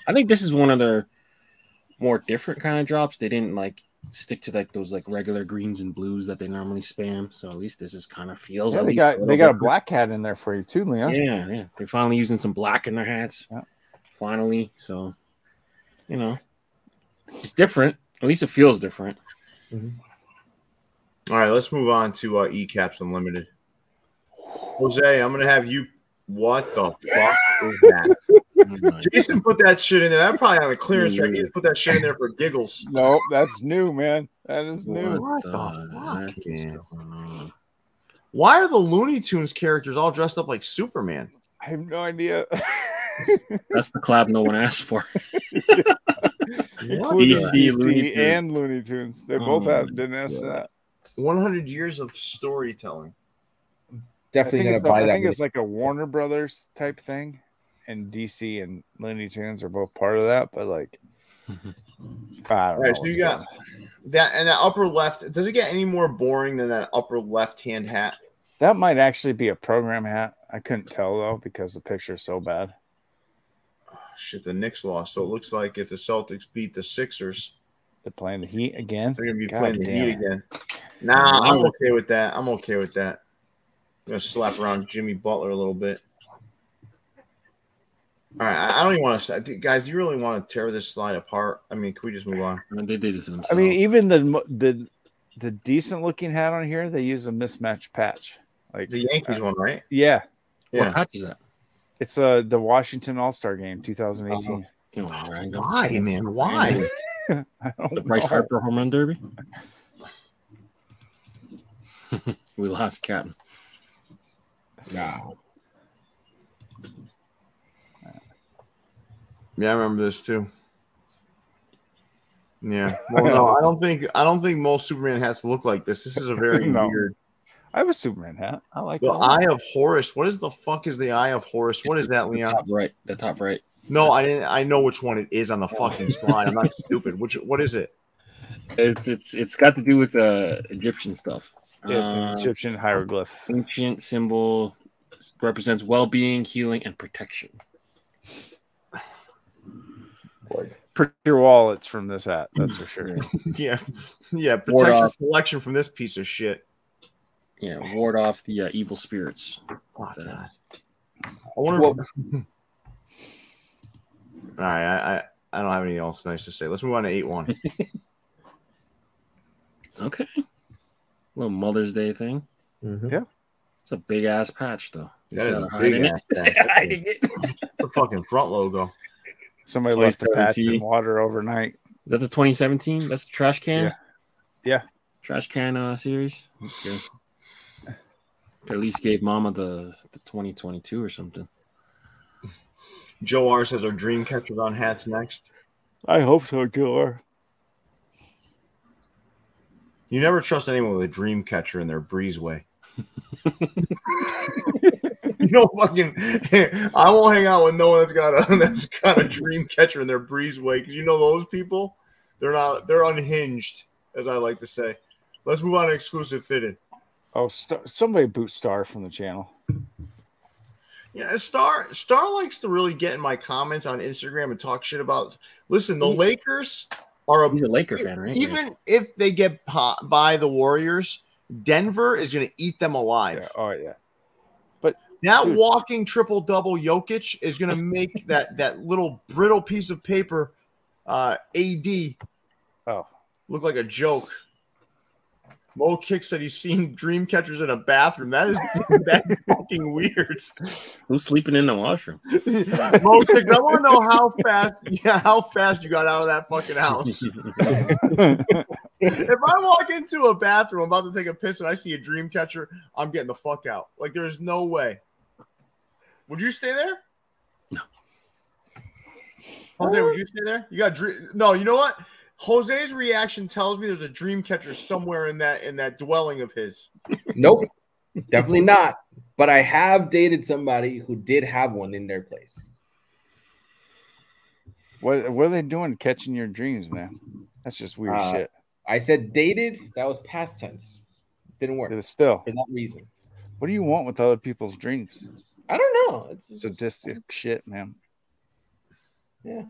I think this is one of their more different kind of drops. They didn't like stick to like those like regular greens and blues that they normally spam. So at least this is kind of feels. Yeah, at they least got they got a black hat in there for you too, Leon. Yeah, yeah. They're finally using some black in their hats. Yeah. Finally. So, you know, it's different. At least it feels different. All right, let's move on to uh, E Caps Unlimited. Jose, I'm gonna have you. What the fuck is that? My Jason put that shit in there. That probably on the clearance rack. He just put that shit in there for giggles. No, that's new, man. That is new. What the the fuck, heck is man? going on? Why are the Looney Tunes characters all dressed up like Superman? I have no idea. That's the collab no one asked for. Including DC, DC, Looney and Looney Tunes. They Oh both my have didn't ask for that. 100 years of storytelling. I Definitely gonna it's, a- buy I that. think it's like a Warner Brothers type thing, and DC and Looney Tunes are both part of that. But like, I don't All right, know so you got going that and that upper left. Does it get any more boring than that upper left hand hat? that might actually be a program hat. I couldn't tell though because the picture's so bad. Oh, shit, the Knicks lost. So it looks like if the Celtics beat the Sixers, They're playing the Heat again. they're gonna be God playing the Heat it. again. Nah, I'm okay with that. I'm okay with that. I'm gonna slap around Jimmy Butler a little bit. All right, I I don't even want to. Guys, do you really want to tear this slide apart? I mean, can we just move on? I mean, they did this themselves. I mean, even the the the decent looking hat on here, they use a mismatched patch. Like The Yankees one, right? yeah, yeah. what patch is that? it's uh the Washington All Star Game 2018. You know. Why, man? Why? I don't The Bryce know. Harper home run derby. we lost Captain. Nah. Yeah, I remember this too. Yeah. Well, no, I don't think I don't think most Superman hats look like this. This is a very No. weird. I have a Superman hat. I like The that. Eye of Horus. What is the fuck is the Eye of Horus? What is that, The Leon? top right. The top right. No, I didn't. I know which one it is on the fucking slide. I'm not stupid. Which what is it? It's it's it's got to do with uh, Egyptian stuff. It's Uh, an Egyptian hieroglyph. ancient symbol represents well-being, healing, and protection. Protect your wallets from this hat. That's for sure. Yeah, yeah. Ward Protect off. your collection from this piece of shit. Yeah, ward off the uh, evil spirits. Fuck Uh, that. I wonder. Well- if- All right, I, I I don't have anything else nice to say. Let's move on to eight one. Okay, little Mother's Day thing. Mhm. It's a big ass patch though. That is Gotta a big ass thing. Hiding it. The fucking front logo. Somebody left the patch in water overnight. Is that the 2017? That's the trash can. Yeah. Yeah. Trash can uh, series. Okay. At least gave Mama the the 2022 or something. Joe R says our dream catchers on hats next. I hope so, Killer. You never trust anyone with a dream catcher in their breezeway. you know, fucking, I won't hang out with no one that's got a that's got a dream catcher in their breezeway because you know those people, they're not they're unhinged, as I like to say. Let's move on to exclusive fitted. Oh, star, somebody boot Star from the channel. Yeah, Star Star likes to really get in my comments on Instagram and talk shit about. Listen, the Lakers are a He's a Laker fan, right? even if they get po- by the Warriors, Denver is going to eat them alive. Yeah. Oh yeah. That Dude. walking triple double Jokic is going to make that that little brittle piece of paper uh, AD Oh, look like a joke. Mo Kick said he's seen dream catchers in a bathroom. That is that is fucking weird. Who's sleeping in the washroom? Mo Kick, I want to know how fast, yeah, how fast you got out of that fucking house. if I walk into a bathroom, I'm about to take a piss, and I see a dream catcher, I'm getting the fuck out. Like, there's no way. Would you stay there? No. Jose, would you stay there? You got dream? No, you know what? Jose's reaction tells me there's a dream catcher somewhere in that in that dwelling of his. Nope, definitely not. But I have dated somebody who did have one in their place. What what are they doing catching your dreams, man? That's just weird Uh, shit. I said dated. That was past tense. Didn't work It is still. for that reason. What do you want with other people's dreams? I don't know. It's just, Sadistic shit, man. yeah.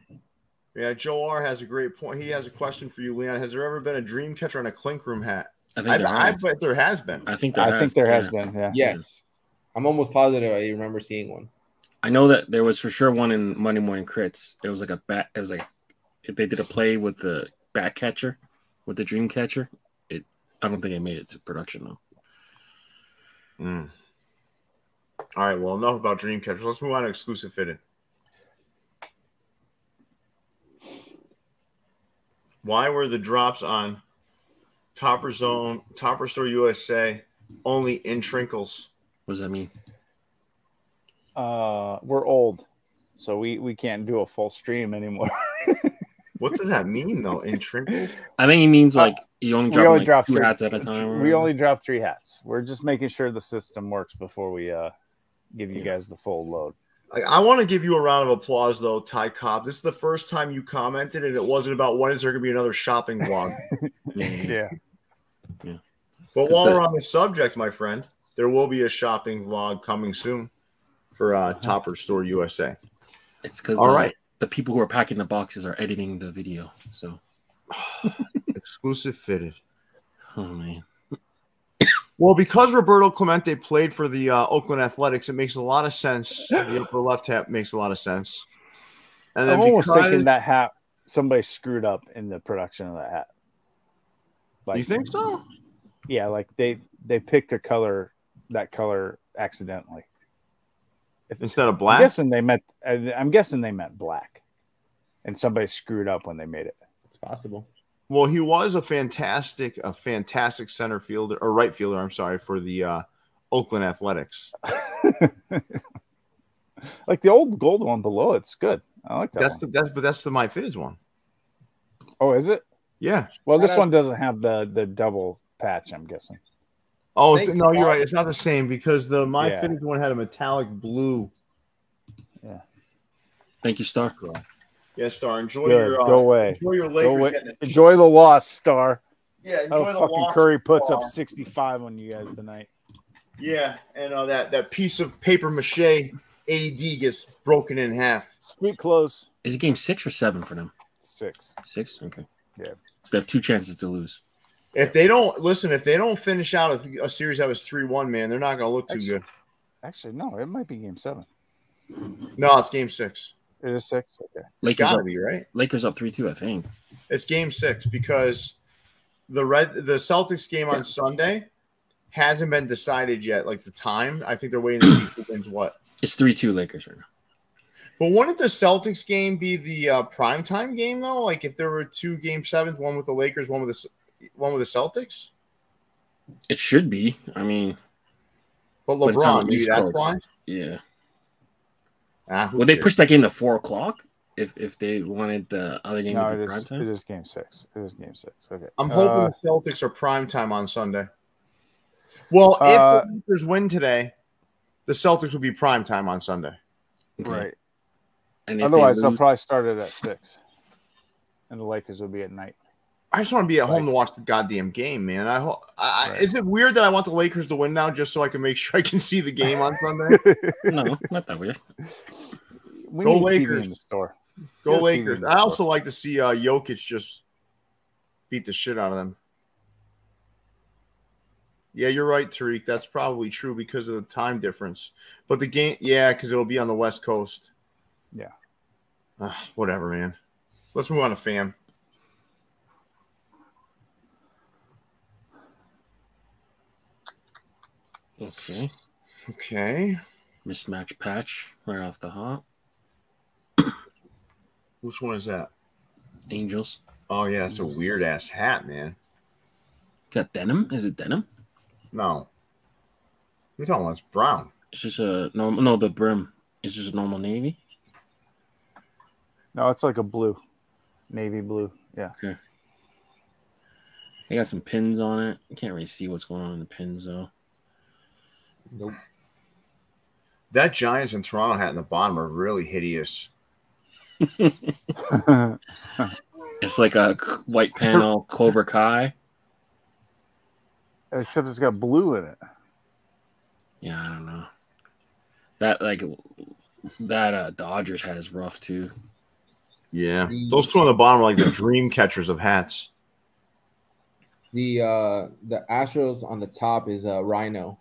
Yeah, Joe R has a great point. He has a question for you, Leon. Has there ever been a dream catcher on a clink room hat? I think I, there I has. bet there has been. I think there I has, think there has yeah. been. Yeah. Yes, I'm almost positive. I remember seeing one. I know that there was for sure one in Monday Morning Crits. It was like a bat. It was like if they did a play with the bat catcher, with the dream catcher. It. I don't think it made it to production though. Mm. All right, well, enough about dream catchers. Let's move on to exclusive fitting. Why were the drops on Topper Zone, Topperz Store USA only in trinkles? What does that mean? Uh, we're old, so we we can't do a full stream anymore. What does that mean though? In trinkles? I think he means Uh, like you only we drop, only like, drop two three- hats at a time. we only drop three hats. We're just making sure the system works before we uh give you guys the full load. I, I want to give you a round of applause though, Ty Cobb. This is the first time you commented, and it wasn't about when is there going to be another shopping vlog. Yeah, yeah. Yeah. But 'Cause while the- we're on the subject, my friend, there will be a shopping vlog coming soon for uh, Topperz Store USA. It's because All the, right. the people who are packing the boxes are editing the video. So, Exclusive fitted. oh man, Well, because Roberto Clemente played for the uh, Oakland Athletics, it makes a lot of sense. The upper left hat makes a lot of sense. And then I'm almost because, thinking that hat somebody screwed up in the production of that hat. Like, you think so? Yeah, like they they picked a color that color accidentally. Instead of black, I'm black? guessing they meant. I'm guessing they meant black, and somebody screwed up when they made it. It's possible. Well, he was a fantastic, a fantastic center fielder or right fielder. I'm sorry for the uh, Oakland Athletics. like the old gold one below, it's good. I like that. That's one. the that's but that's the my fitteds one. oh, is it? Yeah. Well, this one doesn't have the the double patch. I'm guessing. Oh so- no, you're right. It's not the same because the my Yeah. fitteds one had a metallic blue. Yeah. Thank you, Star. Yes, Star. Enjoy Good. your uh, Go away. Enjoy your Lakers. away. Enjoy the loss, Star. Yeah, enjoy Oh, the fucking loss. Curry puts up Uh, 65 on you guys tonight. Yeah, and uh, that that piece of paper mache AD gets broken in half. Sweet close. Is it game six or seven for them? Six. Six. Okay. Yeah. So they have two chances to lose. If they don't listen, if they don't finish out a, a series that was three one, man, they're not going to look too Actually- good. Actually, no, it might be game seven. No, it's game six. It is six. Okay. Lakers got to up, be right. Lakers up three two. I think. It's game six because the red the Celtics game on Sunday hasn't been decided yet. Like the time, I think they're waiting to see who wins what. It's three two Lakers right now. But wouldn't the Celtics game be the uh, prime time game though? Like if there were two game sevens, one with the Lakers, one with the one with the Celtics. It should be. I mean, But But it's on LeBron, maybe that's why. yeah. Ah, who Would they push that game to four o'clock if if they wanted the other game No, to be it prime is, time? it is game six. It is game six. Okay. I'm hoping Uh, the Celtics are prime time on Sunday. Well, if Uh, the Lakers win today, the Celtics will be prime time on Sunday. Okay. right. And Otherwise, they they'll lose, probably start it at six, and the Lakers will be at night. I just want to be at home Right. to watch the goddamn game, man. I, ho- I I- Right. is it weird that I want the Lakers to win now just so I can make sure I can see the game on Sunday? no, not that weird. we Go Lakers. in the store. Go Get a Lakers. in the I also like to see uh, Jokic just beat the shit out of them. Yeah, you're right, Tariq. That's probably true because of the time difference. But the game, yeah, because it'll be on the West Coast. Yeah. Ugh, whatever, man. Let's move on to fam. Okay. Okay. Mismatch patch right off the hop. Which one is that? Angels. Oh yeah, it's a weird ass hat, man. Got denim? Is it denim? No. You're talking about it's brown. It's just a normal. No, the brim. It's just a normal navy. No, it's like a blue, navy blue. Yeah. Okay. They got some pins on it. You can't really see what's going on in the pins though. Nope. That Giants and Toronto hat in the bottom are really hideous. It's like a white panel Cobra Kai. Except it's got blue in it. Yeah, I don't know. That like that uh Dodgers hat is rough too. Yeah. Those two on the bottom are like the dream catchers of hats. The uh the Astros on the top is uh Rhino.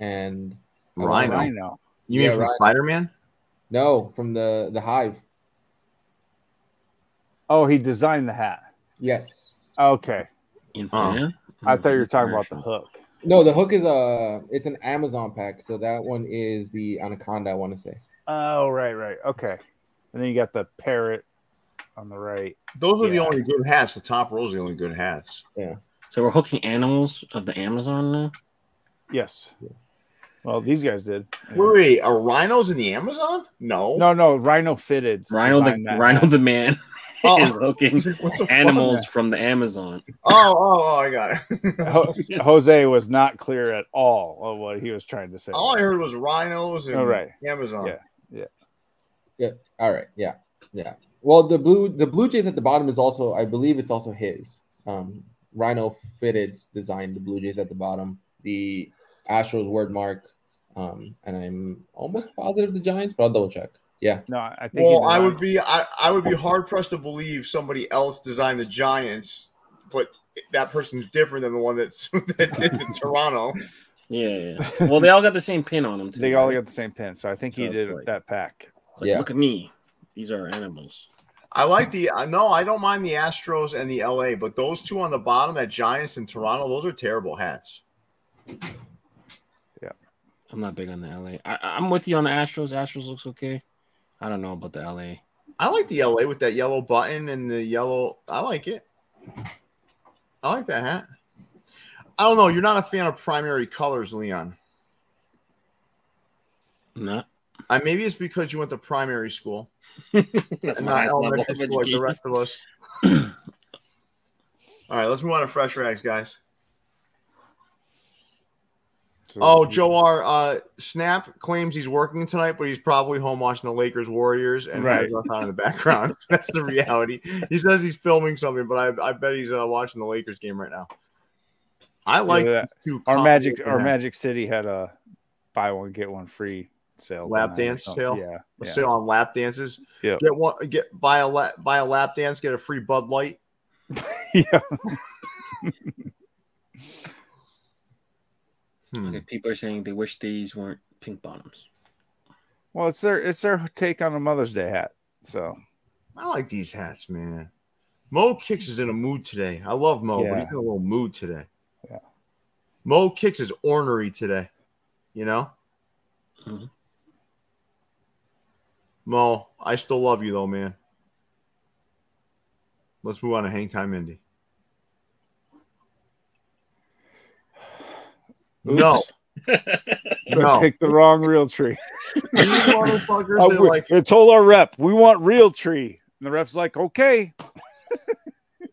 And I wanna Rhino. say- I know. You Yeah, mean from. Spider Man? No, from the the Hive. Oh, he designed the hat. Yes. Okay. In. I thought you were talking about the hook. No, the hook is a it's an Amazon pack, so that one is the Anaconda. I want to say. Oh, right, right. Okay. And then you got the parrot on the right. Those are the only good hats. The top rows are the only good hats. Yeah. So we're hooking animals of the Amazon now. Yes. Well, these guys did. Wait, wait, are rhinos in the Amazon? No. No, no, Rhino Fitted. Rhino the that Rhino the man is Oh, hooking what the fuck? animals from the Amazon. Oh, oh, oh, I got Ho- it. Jose was not clear at all of what he was trying to say. All I heard was rhinos and Oh, right. Amazon. Yeah. All right. Yeah. Yeah. Well, the blue the Blue Jays at the bottom is also I believe it's also his. Um, Rhino Fitted designed the Blue Jays at the bottom. The Astros word mark. Um, and I'm almost positive the Giants, but I'll double check. Yeah. No, I think. Well, I would be I, I would be hard pressed to believe somebody else designed the Giants, but that person's different than the one that's that did the Toronto. Yeah, yeah. Well, they all got the same pin on them. Too, They all got the same pin, so I think he So did like- that pack. It's like, Yeah. Look at me. These are animals. I like the uh, no, I don't mind the Astros and the LA, but those two on the bottom, that Giants and Toronto, those are terrible hats. I'm not big on the LA. I, I'm with you on the Astros. Astros looks okay. I don't know about the LA. I like the LA with that yellow button and the yellow. I like it. I like that hat. I don't know. You're not a fan of primary colors, Leon. I'm not. I maybe it's because you went to primary school That's my not elementary school like the rest of us. All right, let's move on to fresh rags, guys. So Oh, Joe R. Uh, Snap claims he's working tonight, but he's probably home watching the Lakers Warriors and Right. on in the background. That's the reality. He says he's filming something, but I, I bet he's uh, watching the Lakers game right now. I like that- two our magic, our hats. Magic City had a buy one get one free sale. Lap dance sale? Yeah, A yeah. sale on lap dances. Yeah, Get one. Get buy a lap, buy a lap dance. Get a free Bud Light. yeah. Hmm. Okay, people are saying they wish these weren't pink bottoms. Well, it's their it's their take on a Mother's Day hat. So I like these hats, man. Mo Kicks is in a mood today. I love Mo, but he's in a little mood today. Yeah. Mo Kicks is ornery today. You know? Mhm. Mo, I still love you though, man. Let's move on to Hang Time Indy. No, no. pick the wrong Realtree. These motherfuckers Oh, we- like, they told our rep we want Realtree, and the rep's like, okay.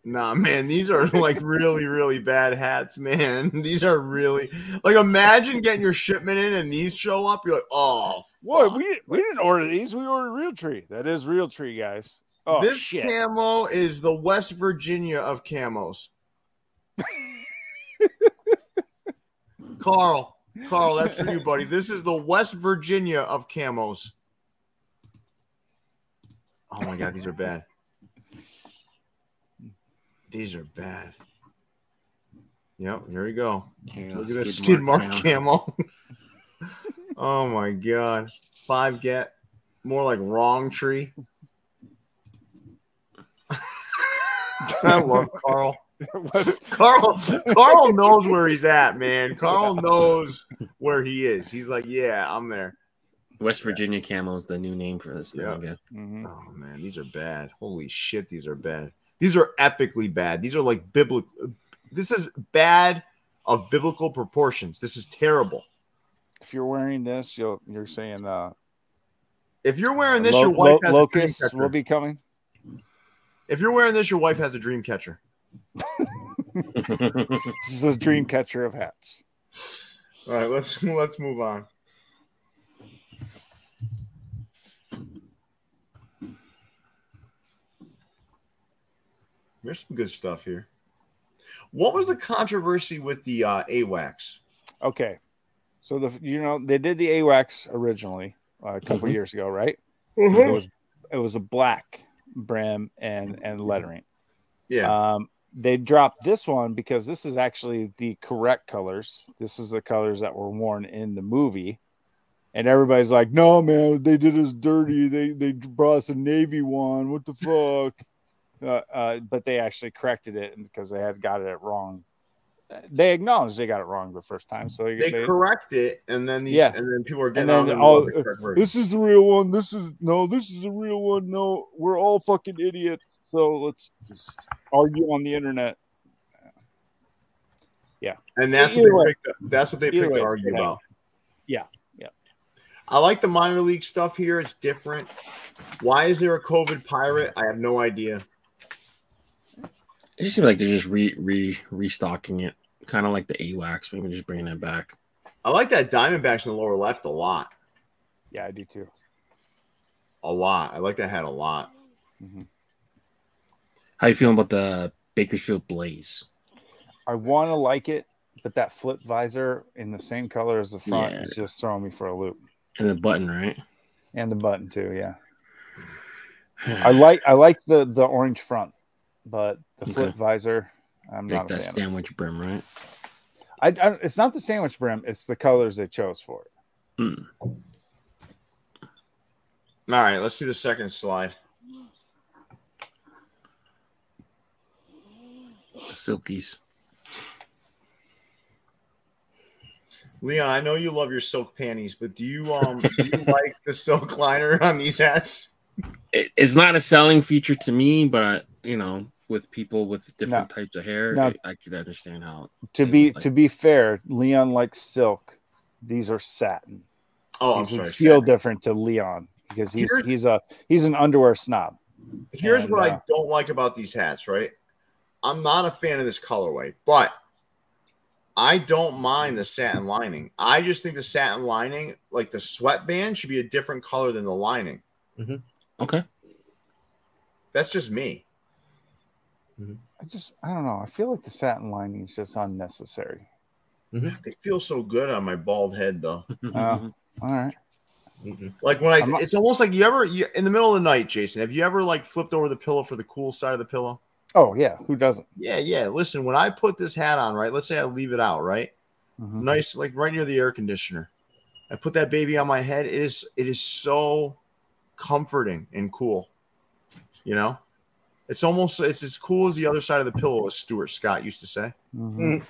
Nah, man, these are like really, really bad hats, man. These are really like imagine getting your shipment in and these show up. You're like, oh, What we we didn't order these. We ordered Realtree. That is Realtree, guys. Oh this shit! camo is the West Virginia of camos. Carl, Carl, that's for you, buddy. This is the West Virginia of camos. Oh my god, these are bad. These are bad. Yep, here we go. Here Look at this skid mark cam. camo. oh my god. Five get more like wrong tree. I love Carl. What's- Carl Carl knows where he's at, man. Carl knows where he is. He's like, yeah, I'm there. West Virginia camo is the new name for this thing. Yeah. I guess. Mhm. Oh man, these are bad. Holy shit, these are bad. These are epically bad. These are like biblical. This is bad of biblical proportions. This is terrible. If you're wearing this, you'll you're saying uh, If you're wearing this, lo- your wife lo- has a dream locusts catcher. will be coming. If you're wearing this, your wife has a dream catcher. This is a dream catcher of hats. All right, let's let's move on. There's some good stuff here. What was the controversy with the uh, AWACS? Okay, so the you know they did the AWACS originally uh, a couple Mhm. years ago, right? It was it was a black brim and and lettering. Yeah, Um, they dropped this one because this is actually the correct colors. This is the colors that were worn in the movie. And everybody's like, no, man, they did us dirty. They they brought us a navy one. What the fuck? Uh, uh, but they actually corrected it because they had got it wrong. They acknowledge they got it wrong the first time. So they, they they- correct it, and then these, Yeah. and then people are getting then, on oh, the correct this is the real one. This is no, this is the real one. No, we're all fucking idiots. So let's just argue on the internet. Yeah, and that's Either what way. they picked. That's what they Either picked way, to argue about. Yeah, yeah. I like the minor league stuff here. It's different. Why is there a COVID pirate? I have no idea. It just seems like they're just re re restocking it, kind of like the AWACS, maybe just bringing it back. I like that Diamondbacks in the lower left a lot. Yeah, I do too. A lot. I like that hat a lot. Mm-hmm. How you feeling about the Bakersfield Blaze? I want to like it, but that flip visor in the same color as the front Yeah. is just throwing me for a loop. And the button, right? And the button too, yeah. I like I like the the orange front, but the flip Okay. visor, I'm like not a that fan. Of. sandwich brim, right? I, I, it's not the sandwich brim; it's the colors they chose for it. Hmm. All right, let's do the second slide. The silkies. Leon, I know you love your silk panties, but do you um do you like the silk liner on these hats? It, it's not a selling feature to me, but I, you know, with people with different types of hair, No. I, I could understand how. To be like- to be fair, Leon likes silk. These are satin. Oh, I'm These sorry. feel satin. different to Leon because he's Here's- he's a he's an underwear snob. Here's And, what uh, I don't like about these hats, right? I'm not a fan of this colorway, but I don't mind the satin lining. I just think the satin lining, like the sweatband, should be a different color than the lining. Okay. That's just me. I just I don't know. I feel like the satin lining is just unnecessary. They feel so good on my bald head, though. Uh, all right. Like when I, not- it's almost like you ever you, in the middle of the night, Jason. Have you ever like flipped over the pillow for the cool side of the pillow? Oh yeah, who doesn't? Yeah, yeah. Listen, when I put this hat on, right? Let's say I leave it out, right? Mhm. Nice, like right near the air conditioner. I put that baby on my head. It is, it is so comforting and cool. You know, it's almost it's as cool as the other side of the pillow, as Stuart Scott used to say. Mhm.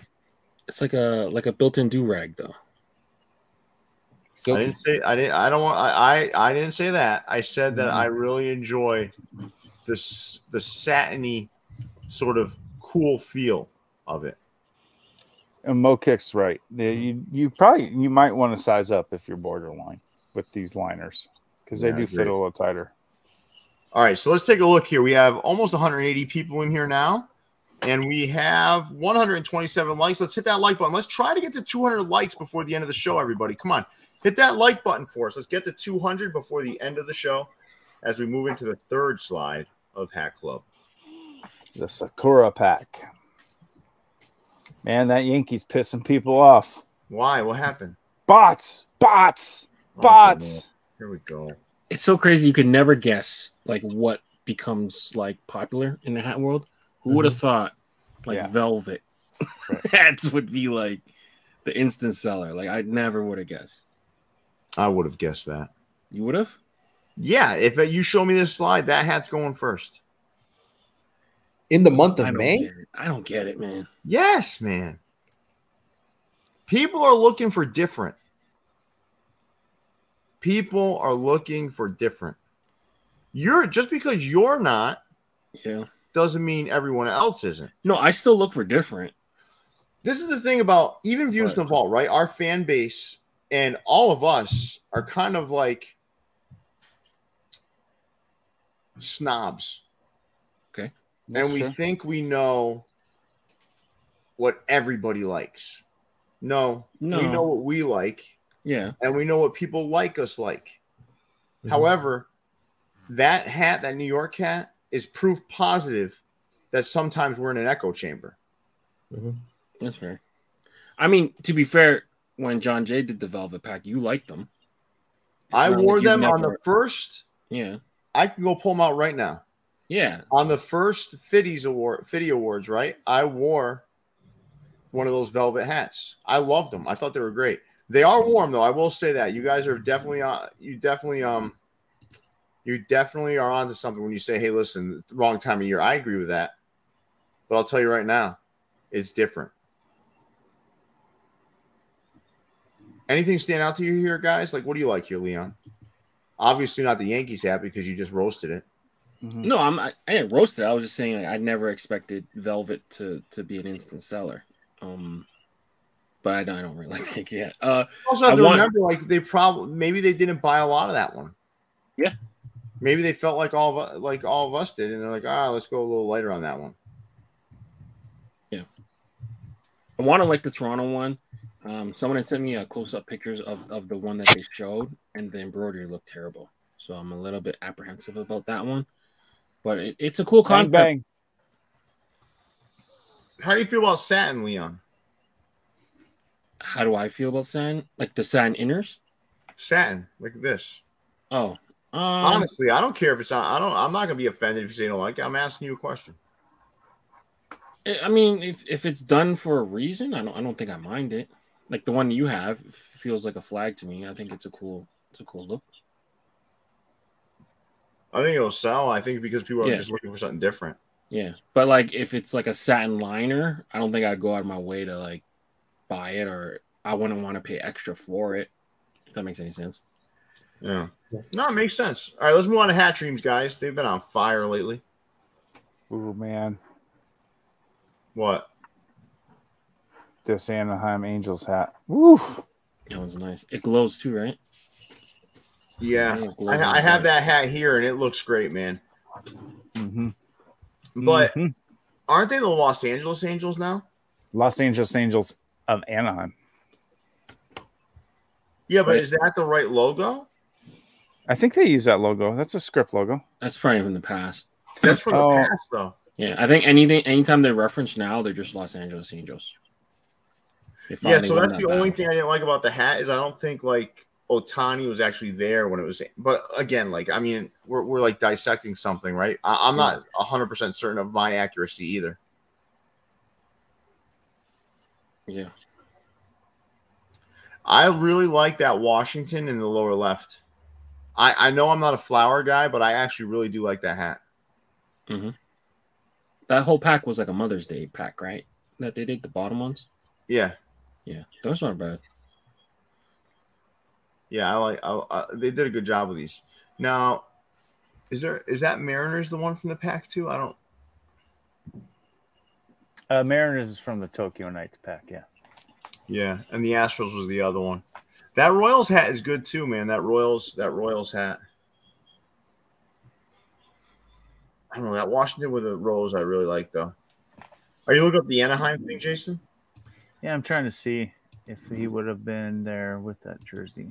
It's like a like a built-in do rag, though. I didn't say I didn't. I don't want. I I, I didn't say that. I said that I really enjoy this the satiny sort of cool feel of it. And Mo Kick's right. You you probably you might want to size up if you're borderline with these liners because they Yeah, I do fit a little tighter. All right, so let's take a look here. We have almost 180 people in here now, and we have 127 likes. Let's hit that like button. Let's try to get to 200 likes before the end of the show, everybody. Come on, hit that like button for us. Let's get to 200 before the end of the show as we move into the third slide of Hat Club. The Sakura pack. Man, that Yankees pissing people off. Why? What happened? Bots, bots, Oh, bots. goodness. Here we go. It's so crazy you could never guess like what becomes like popular in the hat world. Who would have mm-hmm. thought like Yeah. velvet hats would be like the instant seller? Like I never would have guessed. I would have guessed that. You would have? Yeah, if you show me this slide, that hat's going first. in the month of don't May. I don't get it, man. Yes, man. People are looking for different. People are looking for different. You're just because you're not Yeah. doesn't mean everyone else isn't. No, I still look for different. This is the thing about even Views the Vault, right? Our fan base and all of us are kind of like snobs. Okay. and we Sure. think we know what everybody likes. No, No. we know what we like, Yeah. and we know what people like us like. Mhm. However, that hat, that New York hat, is proof positive that sometimes we're in an echo chamber. That's fair. I mean, to be fair, when John Jay did the Velvet Pack, you liked them. It's I not like wore you've them on the first. Yeah. I can go pull them out right now. Yeah. On the first Fitties award, Fitty Awards, right? I wore one of those velvet hats. I loved them. I thought they were great. They are warm though. I will say that you guys are definitely on. You definitely um, you definitely are onto something when you say, "Hey, listen, wrong time of year." I agree with that, but I'll tell you right now, it's different. Anything stand out to you here, guys? Like, what do you like here, Leon? Obviously, not the Yankees hat because you just roasted it. Mhm. No, I'm I, I didn't roast it. I was just saying like, I never expected Velvet to to be an instant seller. Um but I don't, I don't really think Yankee hat. Uh Also, have I to want- remember, like they probably maybe they didn't buy a lot of that one. Yeah. Maybe they felt like all of like all of us did, and they're like, ah, let's go a little lighter on that one. Yeah, I want to like the Toronto one. Um, someone had sent me a close up pictures of, of the one that they showed, and the embroidery looked terrible. So I'm a little bit apprehensive about that one. But it, it's a cool Bang, concept. bang. How do you feel about satin, Leon? How do I feel about satin? Like the satin inners? Satin, like this. Oh, um, Honestly, I don't care if it's on. I don't. I'm not gonna be offended if you say you don't like it. I'm asking you a question. I mean, if if it's done for a reason, I don't I don't think I mind it. Like the one you have feels like a flag to me. I think it's a cool it's a cool look. I think it'll sell. I think because people are Yeah. just looking for something different. Yeah, but like if it's like a satin liner, I don't think I'd go out of my way to like buy it, or I wouldn't want to pay extra for it. If that makes any sense. Yeah. No, it makes sense. All right, let's move on to hat dreams, guys. They've been on fire lately. Ooh, man. What? This Anaheim Angels hat. Woo. That one's nice. It glows too, right? Yeah, Yeah, I, on I have that hat here, and it looks great, man. hmm But Mhm. aren't they the Los Angeles Angels now? Los Angeles Angels of Anaheim. Yeah, but Right. is that the right logo? I think they use that logo. That's a script logo. That's probably from the past. That's from the Oh. past, though. Yeah, I think anything anytime they reference now, they're just Los Angeles Angels. Yeah, so won that's that the only battle. thing I didn't like about the hat is I don't think like Otani was actually there when it was. But again, like I mean, we're we're like dissecting something, right? I, I'm not hundred percent certain of my accuracy either. Yeah, I really like that Washington in the lower left. I I know I'm not a flower guy, but I actually really do like that hat. that whole pack was like a Mother's Day pack, right? That they did the bottom ones. Yeah, Yeah, those aren't bad. yeah, I like. I, I, they did a good job with these. Now, is there is that Mariners the one from the pack too? I don't. Uh, Mariners is from the Tokyo Knights pack. Yeah. Yeah, and the Astros was the other one. That Royals hat is good too, man. That Royals that Royals hat. I don't know that Washington with a rose. I really like though. Are you looking up the Anaheim thing, Jason? Yeah, I'm trying to see if he would have been there with that jersey.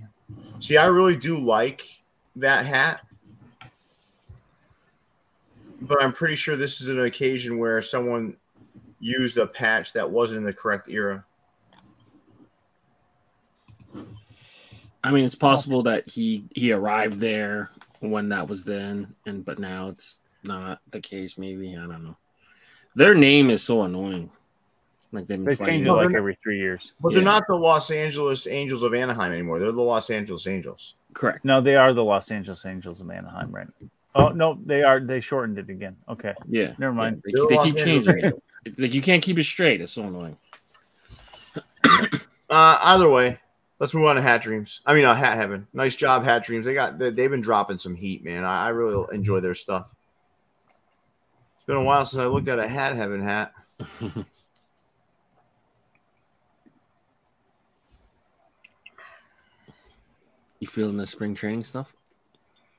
See, I really do like that hat, but I'm pretty sure this is an occasion where someone used a patch that wasn't in the correct era. I mean, it's possible that he he arrived there when that was then, and but now it's not the case. Maybe I don't know. Their name is so annoying. Like they've been They fighting change it it. like every three years. But they're not the Los Angeles Angels of Anaheim anymore. They're the Los Angeles Angels. correct. No, they are the Los Angeles Angels of Anaheim, right? now. Oh no, they are. They shortened it again. Okay, Yeah, never mind. They, they keep Angeles. changing it. It's Like you can't keep it straight. It's so annoying. Uh, either way, let's move on to Hat Dreams. I mean, uh, Hat Heaven. Nice job, Hat Dreams. They got they, they've been dropping some heat, man. I, I really enjoy their stuff. It's been a while since I looked at a Hat Heaven hat. You feeling the spring training stuff?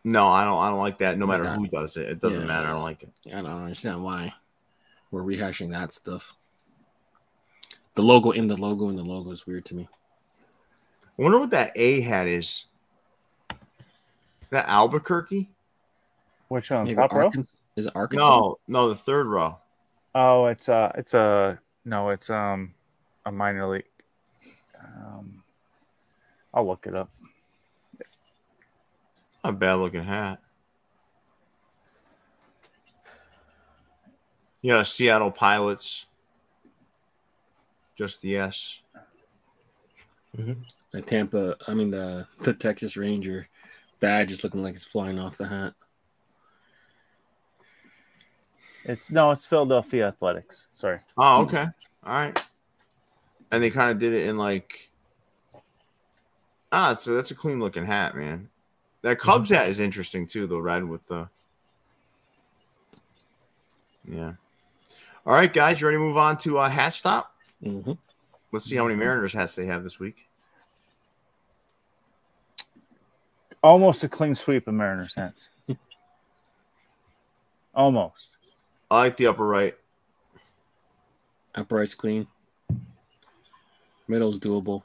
No, I don't. I don't like that. No matter who does it, it doesn't Yeah. matter. I don't like it. I don't understand why we're rehashing that stuff. The logo in the logo in the logo is weird to me. I wonder what that A hat is. That Albuquerque? Which one? Maybe Top row? Is it Arkansas? No, no, the third row. Oh, it's uh it's a no, it's um a minor league. Um, I'll look it up. Not a bad looking hat. You got Seattle Pilots. Just the S. The Tampa, I mean the the Texas Ranger badge is looking like it's flying off the hat. It's no, it's Philadelphia Athletics. Sorry. Oh, okay. All right. And they kind of did it in like ah, so that's a clean looking hat, man. That Cubs hat is interesting too, the red with the yeah. All right, guys, you ready to move on to uh, hat stop? hmm Let's see how many Mariners hats they have this week. Almost a clean sweep of Mariners hands. Almost. I like the upper right. Upright's clean. Middle's doable.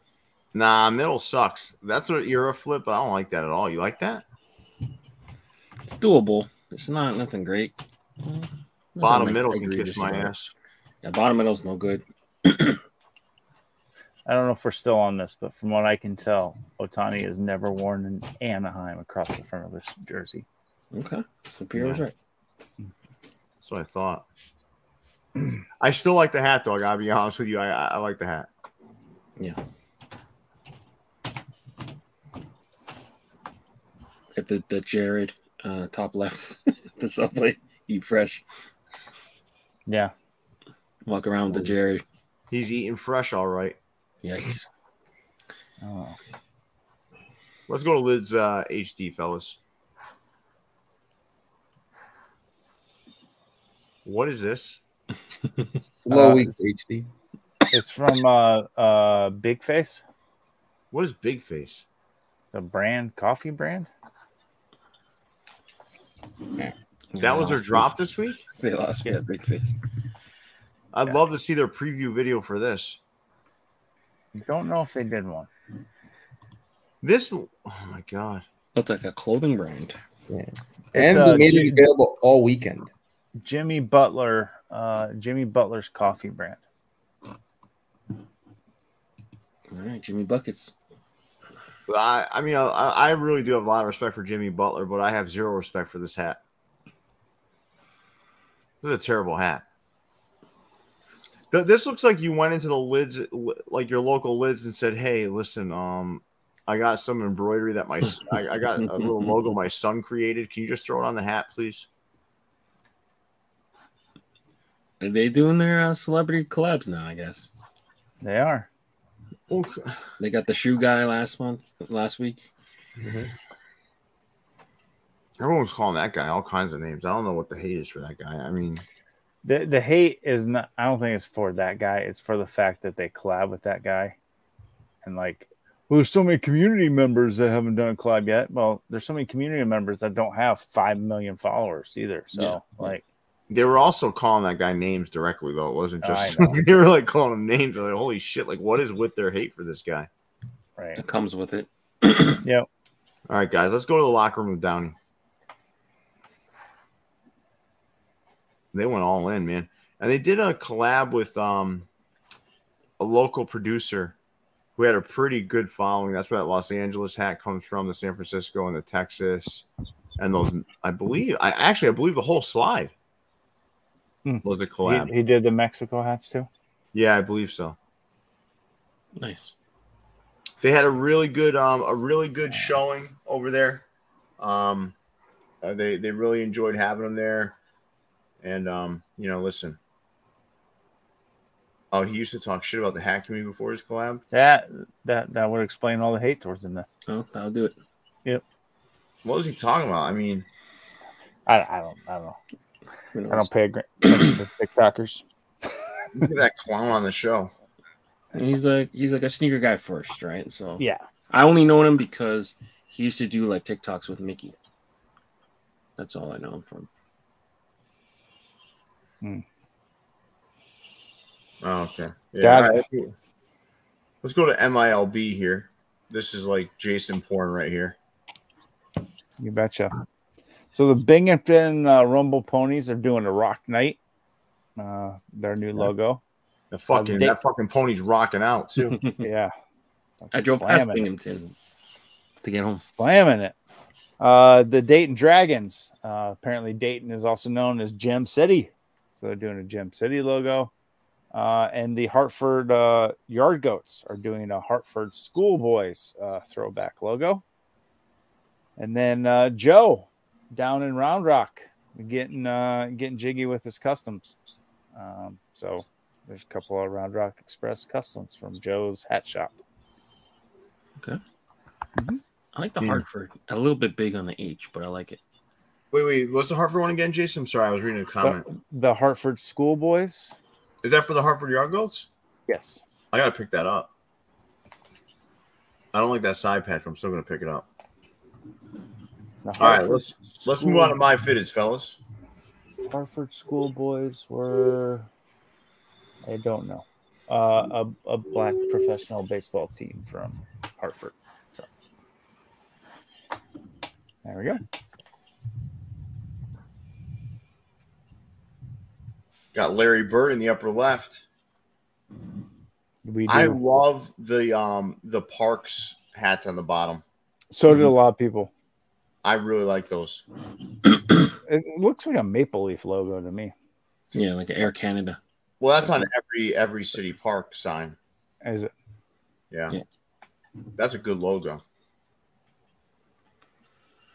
Nah, middle sucks. That's what era flip. I don't like that at all. You like that? It's doable. It's not nothing great. Nothing Bottom like middle can kiss my ass. Yeah, bottom middle's no good. I don't know if we're still on this, but from what I can tell, Otani has never worn an Anaheim across the front of his jersey. Okay, so Pierre was Yeah. right. That's what I thought. I still like the hat, though. I gotta be honest with you. I, I I like the hat. Yeah. At the the Jared uh, top left, the subway, eat fresh. Yeah. Walk around with the Jared. He's eating fresh, all right. Yikes. Oh. Let's go to Lids uh, HD, fellas. What is this? Slow Uh, weeks HD. It's from uh uh Big Face. What is Big Face? It's a brand, coffee brand. That was their drop this week. They lost me big face. I'd Yeah. love to see their preview video for this. Don't know if they did one. This, oh my god, that's like a clothing brand. It's, And uh, they made Jim- it available all weekend. Jimmy Butler, uh Jimmy Butler's coffee brand. All right, Jimmy Buckets. I, I mean, I, I really do have a lot of respect for Jimmy Butler, but I have zero respect for this hat. This is a terrible hat. Th- This looks like you went into the lids, like your local lids, and said, "Hey, listen, um, I got some embroidery that my I got a little logo my son created. Can you just throw it on the hat, please?" Are they doing their uh, celebrity collabs now? I guess They are. Okay. they got the shoe guy last month, last week. Everyone's calling that guy all kinds of names. I don't know what the hate is for that guy. I mean, The the hate is not I don't think it's for that guy. It's for the fact that they collab with that guy. And like well, there's so many community members that haven't done a collab yet. Well, there's so many community members that don't have five million followers either. So Yeah. like They were also calling that guy names directly, though. It wasn't just they were like calling him names. They're like, holy shit! Like, what is with their hate for this guy? right. It comes with it. Yep. All right, guys, let's go to the locker room with Downey. They went all in, man, and they did a collab with um a local producer who had a pretty good following. That's where that Los Angeles hat comes from, the San Francisco and the Texas, and those. I believe, I actually, I believe the whole slide Hmm. was a collab. He, he did the Mexico hats too. Yeah, I believe so. Nice. They had a really good um a really good showing over there. Um Uh, they they really enjoyed having them there, and um, you know, listen. Oh, he used to talk shit about the hack community before his collab. That that that would explain all the hate towards him. Then Oh, that'll do it. Yep. What was he talking about? I mean, I, I don't I don't know. I don't pay a great attention to TikTokers. look at that clown on the show. He's like he's like a sneaker guy first, right? So Yeah, I only know him because he used to do like TikToks with Mickey. That's all I know him from. Oh, okay. Yeah. Got all right, let's, go, to MILB here. This is like Jason porn right here. you betcha. So the Binghamton uh, Rumble Ponies are doing a Rock Night. Uh, their new logo. The fucking they- that fucking pony's rocking out too. Yeah, I drove past Slamming it. Binghamton to get home. slamming it. Uh, the Dayton Dragons. Uh, apparently, Dayton is also known as Gem City, so they're doing a Gem City logo. Uh, and the Hartford uh, Yard Goats are doing a Hartford Schoolboys uh, throwback logo. And then uh, Joe down in Round Rock getting uh, getting jiggy with his customs. Um, so there's a couple of Round Rock Express customs from Joe's hat shop. Okay. I like the Hmm. Hartford. A little bit big on the H, but I like it. Wait, wait, what's the Hartford one again, Jason? I'm sorry, I was reading a comment. The, the Hartford Schoolboys. Is that for the Hartford Yard Goats? Yes. I gotta pick that up. I don't like that side patch, but I'm still gonna pick it up. All right, let's let's move on to my fitteds, fellas. Hartford Schoolboys were, I don't know, uh, a, a black professional baseball team from Hartford. So there we go. Got Larry Bird in the upper left. We do. I love the um the Parks hats on the bottom. so did a lot of people. I really like those. It looks like a maple leaf logo to me. Yeah, like Air Canada. Well, that's on every every city park sign. Is it? Yeah. Yeah. That's a good logo.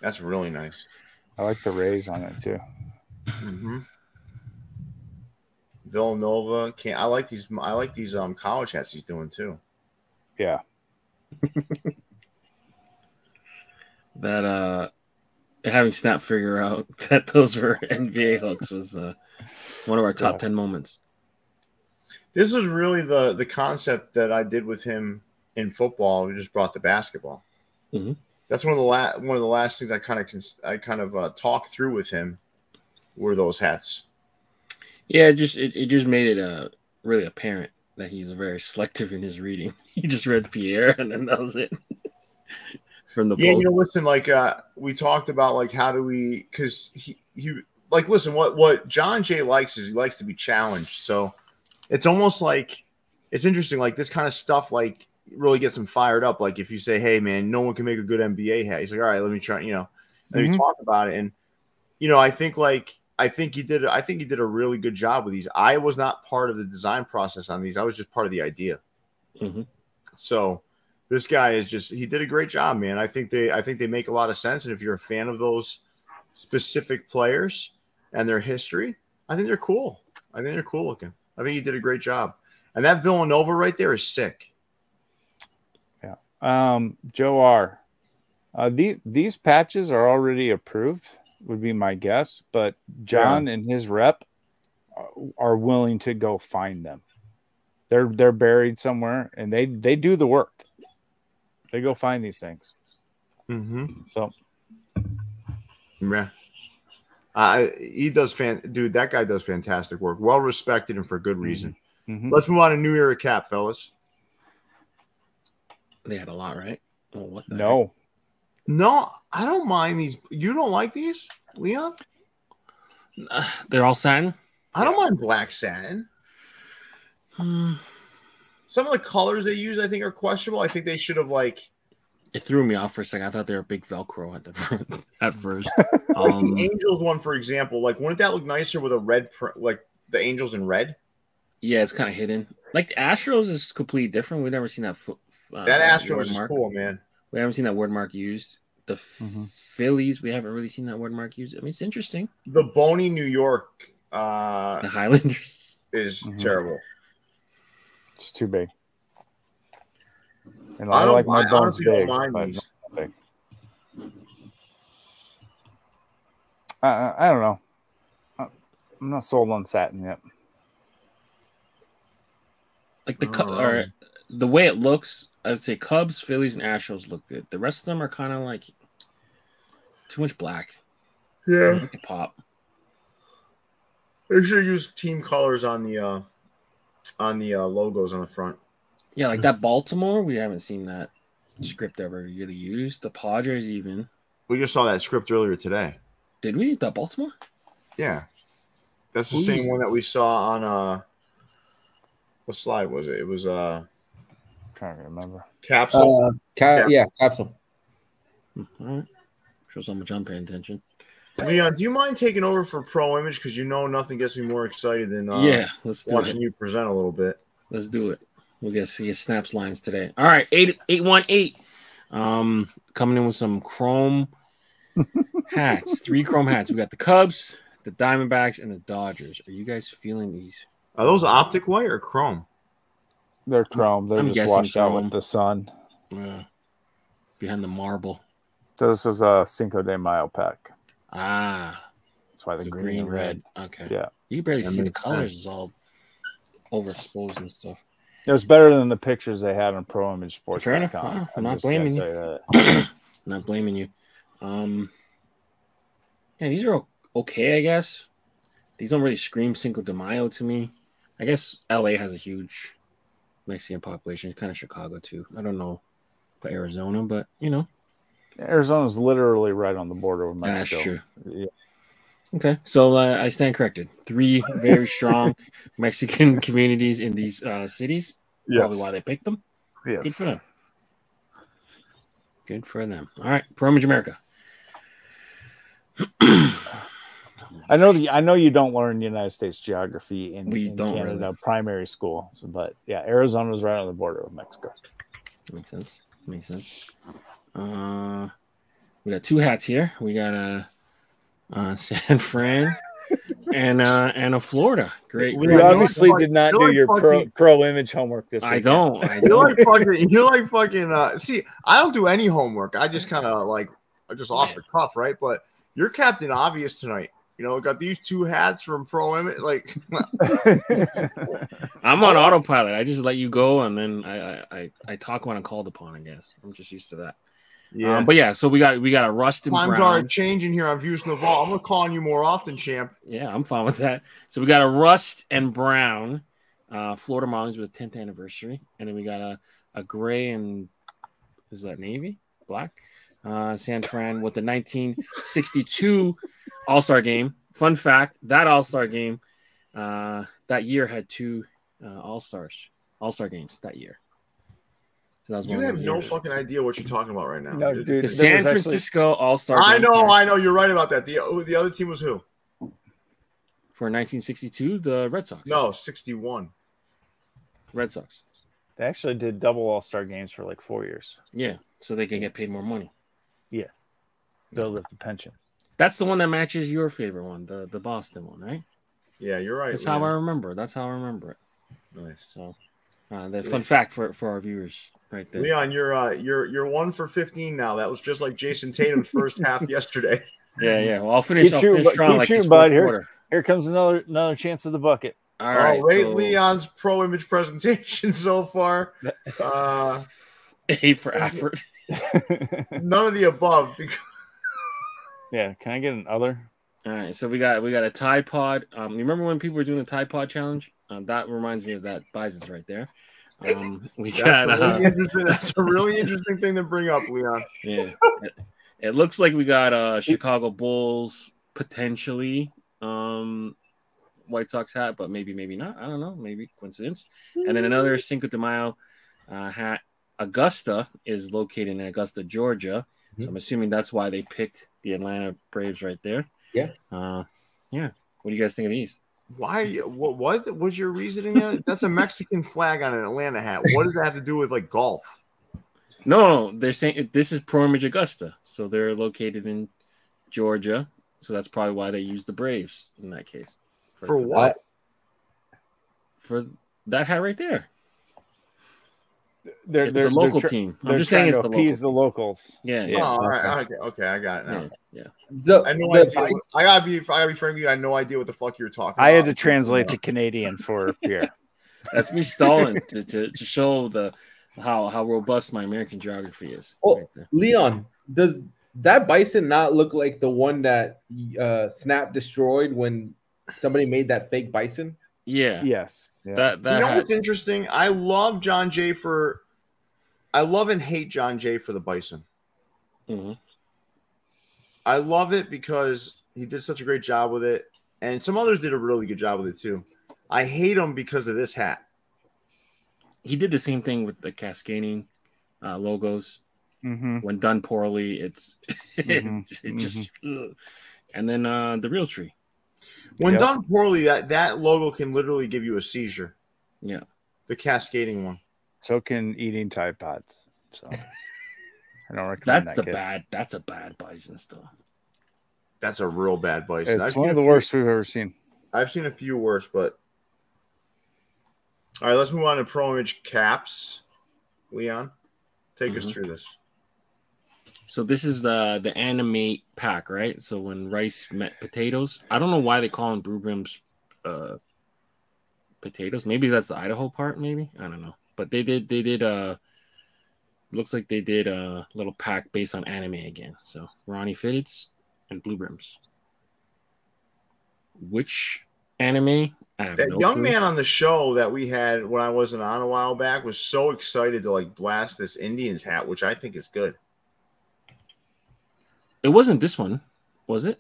That's really nice. I like the rays on it too. Mm-hmm. Villanova can't. I like these. I like these um college hats he's doing too. Yeah. That uh having Snap figure out that those were NBA hooks was uh one of our top Yeah. ten moments. This is really the the concept that I did with him in football. We just brought the basketball. Mhm. That's one of the last one of the last things I kind of cons- I kind of uh, talked through with him were those hats. Yeah, it just it, it just made it uh really apparent that he's very selective in his reading. He just read Pierre and then that was it. From the Yeah, you know, listen, like uh we talked about like how do we because he he like listen, what what John Jay likes is he likes to be challenged. So it's almost like it's interesting, like this kind of stuff like really gets him fired up. Like if you say, Hey man, no one can make a good NBA hat, he's like, All right, let me try, you know, let me Mhm. talk about it. And you know, I think like I think he did I think he did a really good job with these. I was not part of the design process on these, I was just part of the idea. Mhm. So this guy is just he did a great job, man. I think they I think they make a lot of sense. And if you're a fan of those specific players and their history, I think they're cool. I think they're cool looking. I think he did a great job. And that Villanova right there is sick. Yeah. Um, Joe R. Uh, these these patches are already approved, would be my guess. But John and his rep are- are willing to go find them. They're they're buried somewhere, and they they do the work. They go find these things. Mm-hmm. So Yeah. Uh, he does fan dude, that guy does fantastic work. Well respected and for good reason. mhm. Let's move on to New Era Cap, fellas. They had a lot, right? Oh, what the no, No, I don't mind these. You don't like these, Leon? Uh, they're all satin. I don't mind black satin. Hmm. Some of the colors they use, I think, are questionable. I think they should have like It threw me off for a second. I thought they were big Velcro at the front at first. Um, the Angels one, for example. Like, wouldn't that look nicer with a red print, like the Angels in red? yeah, it's kind of hidden. Like the Astros is completely different. We've never seen that. Fo- uh, That Astros is mark. cool, man. We haven't seen that word mark used. The Mhm. Phillies, we haven't really seen that word mark used. I mean, it's interesting. The bony New York uh, The Highlanders. is Mhm. terrible. It's too big. And I I, don't. like my I bones honestly don't big, mind but these. big. I, I, I don't know. I- I'm not sold on satin yet. Like the I Cub- don't know. or the way it looks, I would say Cubs, Phillies, and Astros look good. The rest of them are kind of like too much black. Yeah, They pop. they should use team colors on the uh, on the uh, logos on the front. Yeah, like that Baltimore, we haven't seen that script ever really used. The Padres, even We just saw that script earlier today. did we? The Baltimore? Yeah, that's the Who same one that we saw on uh, what slide was it? It was uh, I'm trying to remember. capsule. Uh, ca- yeah, capsule. Hmm, All right. Shows how much I'm paying attention. Leon, do you mind taking over for Pro Image? Because you know nothing gets me more excited than uh, yeah, let's do watching it. you present a little bit. Let's do it. We'll get see your snaps lines today. All right, eight eight one eight. Um, coming in with some chrome hats. Three chrome hats. We got the Cubs, the Diamondbacks, and the Dodgers. Are you guys feeling these? Are those optic white or chrome? They're chrome. They're I'm just guessing washed out with the sun. Uh, behind the marble. So this was a Cinco de Mayo pack. Ah, That's why the the green, green, and red. red. Okay. Yeah. You can barely That see the colors. sense. It's all overexposed and stuff. It was better than the pictures they had on Pro Image Sports. Fair enough. I'm not blaming you. Not blaming you. Um, yeah, these are okay, I guess. These don't really scream Cinco de Mayo to me. I guess LA has a huge Mexican population, kind of Chicago too. I don't know about Arizona, but you know, Arizona's literally right on the border with that's Mexico. true. Yeah. Okay, so uh, I stand corrected. Three very strong Mexican communities in these uh, cities. Probably why they picked them. Yes. Good for them. Good for them. All right, Pro America. I know the, I know you don't learn United States geography in, We in don't Canada really. primary school, so, but yeah, Arizona's right on the border with Mexico. Makes sense. Makes sense. Uh, we got two hats here. We got a uh, uh, San Fran and uh, and a Florida. Great. We great You obviously you're did not do like your pro, fucking- pro image homework this week. I don't. I You're like fucking. You're like fucking. Uh, see, I don't do any homework. I just kind of like just off the cuff, right? But you're Captain Obvious tonight. You know, got these two hats from Pro Image. Like, I'm on autopilot. I just let you go, and then I I, I, I talk when I'm called upon. I guess I'm just used to that. yeah. Um, but yeah, so we got we got a rust and Times brown. are changing here on Views Vault. I'm gonna call on you more often, champ. Yeah, I'm fine with that. So we got a rust and brown uh, Florida Marlins with 10th anniversary, and then we got a a gray and is that navy black uh, San Fran with the 1962 All Star Game. Fun fact: that All Star Game uh, that year had two uh, All Stars All Star games that year. So that was You one have no years. fucking idea what you're talking about right now. No, dude. dude. the San actually- Francisco All Star. I know, I know. You're right about that. The oh, the other team was who? for 1962, the Red Sox. No, 61. Red Sox. They actually did double All Star games for like four years. Yeah, so they can get paid more money. Yeah, build up the pension. That's the one that matches your favorite one, the the Boston one, right? Yeah, you're right. That's how I remember. That's how I remember it. Nice. So, uh, the fun fact for for our viewers, right there. Leon, you're uh, you're you're one for 15 now. That was just like Jayson Tatum's first half yesterday. Yeah, yeah. Well, I'll finish. Keep I'll finish strong Keep like shooting, this bud. Here- quarter. Here comes another another chance of the bucket. All All right, right, rate so Leon's pro image presentation so far. Uh, A for effort. none of the above. Because yeah, can I get an other? All right, so we got we got a Tide Pod. Um, you remember when people were doing the Tide Pod challenge? Um, that reminds me of that Bison's right there. Um, we got that's, a uh, really interesting, that's a really interesting thing to bring up, Leon. yeah. It, it looks like we got uh Chicago Bulls potentially um White Sox hat, but maybe maybe not. I don't know. Maybe coincidence. And then another Cinco de Mayo uh, hat. Augusta is located in Augusta, Georgia. So I'm assuming that's why they picked the Atlanta Braves right there. Yeah. Uh, yeah. What do you guys think of these? Why? What, what was your reasoning? That's a Mexican flag on an Atlanta hat. What does that have to do with like golf? No, no, they're saying this is Pro Image Augusta, so they're located in Georgia. So that's probably why they use the Braves in that case. For what? For that hat right there. They're, It's they're the local they're tr- team. I'm they're just saying it's to the local. the locals. Yeah, Oh, yeah, all right. Okay, okay, I got it now. yeah, yeah. The, I had no the idea. Bison- I gotta be. I gotta be frank with you. I had no idea what the fuck you were talking. I had to translate to Canadian for Pierre. That's me stalling to, to, to show the how how robust my American geography is. Oh. right. Leon, does that bison not look like the one that uh, Snap destroyed when somebody made that fake bison? Yeah, Yes. Yeah. that You know hat- what's interesting? I love John Jay for. I love and hate John Jay for the Bison. Mhm. I love it because he did such a great job with it, and some others did a really good job with it too. I hate him because of this hat. he did the same thing with the cascading uh, logos. hmm When done poorly, it's Mhm, it just ugh. and then uh, the Realtree. When Yep. done poorly, that that logo can literally give you a seizure. Yeah. The cascading one. So can eating Tide Pods. So I don't recommend That's that. a kids. bad. That's a bad bison still. That's a real bad bison. It's I've one of the few- worst we've ever seen. I've seen a few worse, but all right. Let's move on to Pro Image caps. Leon, take us Mhm. through this. So this is the the animate pack, right? So when rice met potatoes, I don't know why they call them Brims uh potatoes. Maybe that's the Idaho part, maybe. I don't know. But they did they did uh looks like they did a little pack based on anime again. So Ronnie Fitteds and Blue Brims. Which anime? That no young clue. man on the show that we had when I wasn't on a while back was so excited to like blast this Indians hat, which I think is good. It wasn't this one, was it?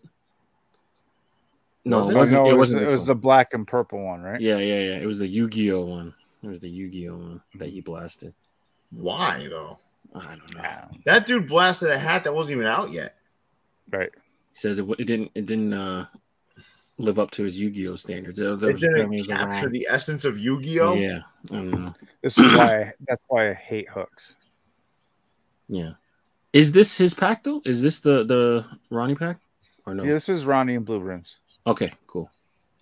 No, Was it it? wasn't. no, it, it was, wasn't. it this was the black and purple one, right? Yeah, yeah, yeah. It was the Yu-Gi-Oh one. It was the Yu-Gi-Oh one that he blasted. Why though? I don't know. That dude blasted a hat that wasn't even out yet. Right. He says it, it didn't. It didn't uh, live up to his Yu-Gi-Oh standards. It, It was didn't apparently capture wrong- the essence of Yu-Gi-Oh. Yeah, I don't know. This is why that's why I hate hooks. Yeah, is this his pack though? Is this the the Ronnie pack or no? Yeah, this is Ronnie and Blue Brims. Okay, cool.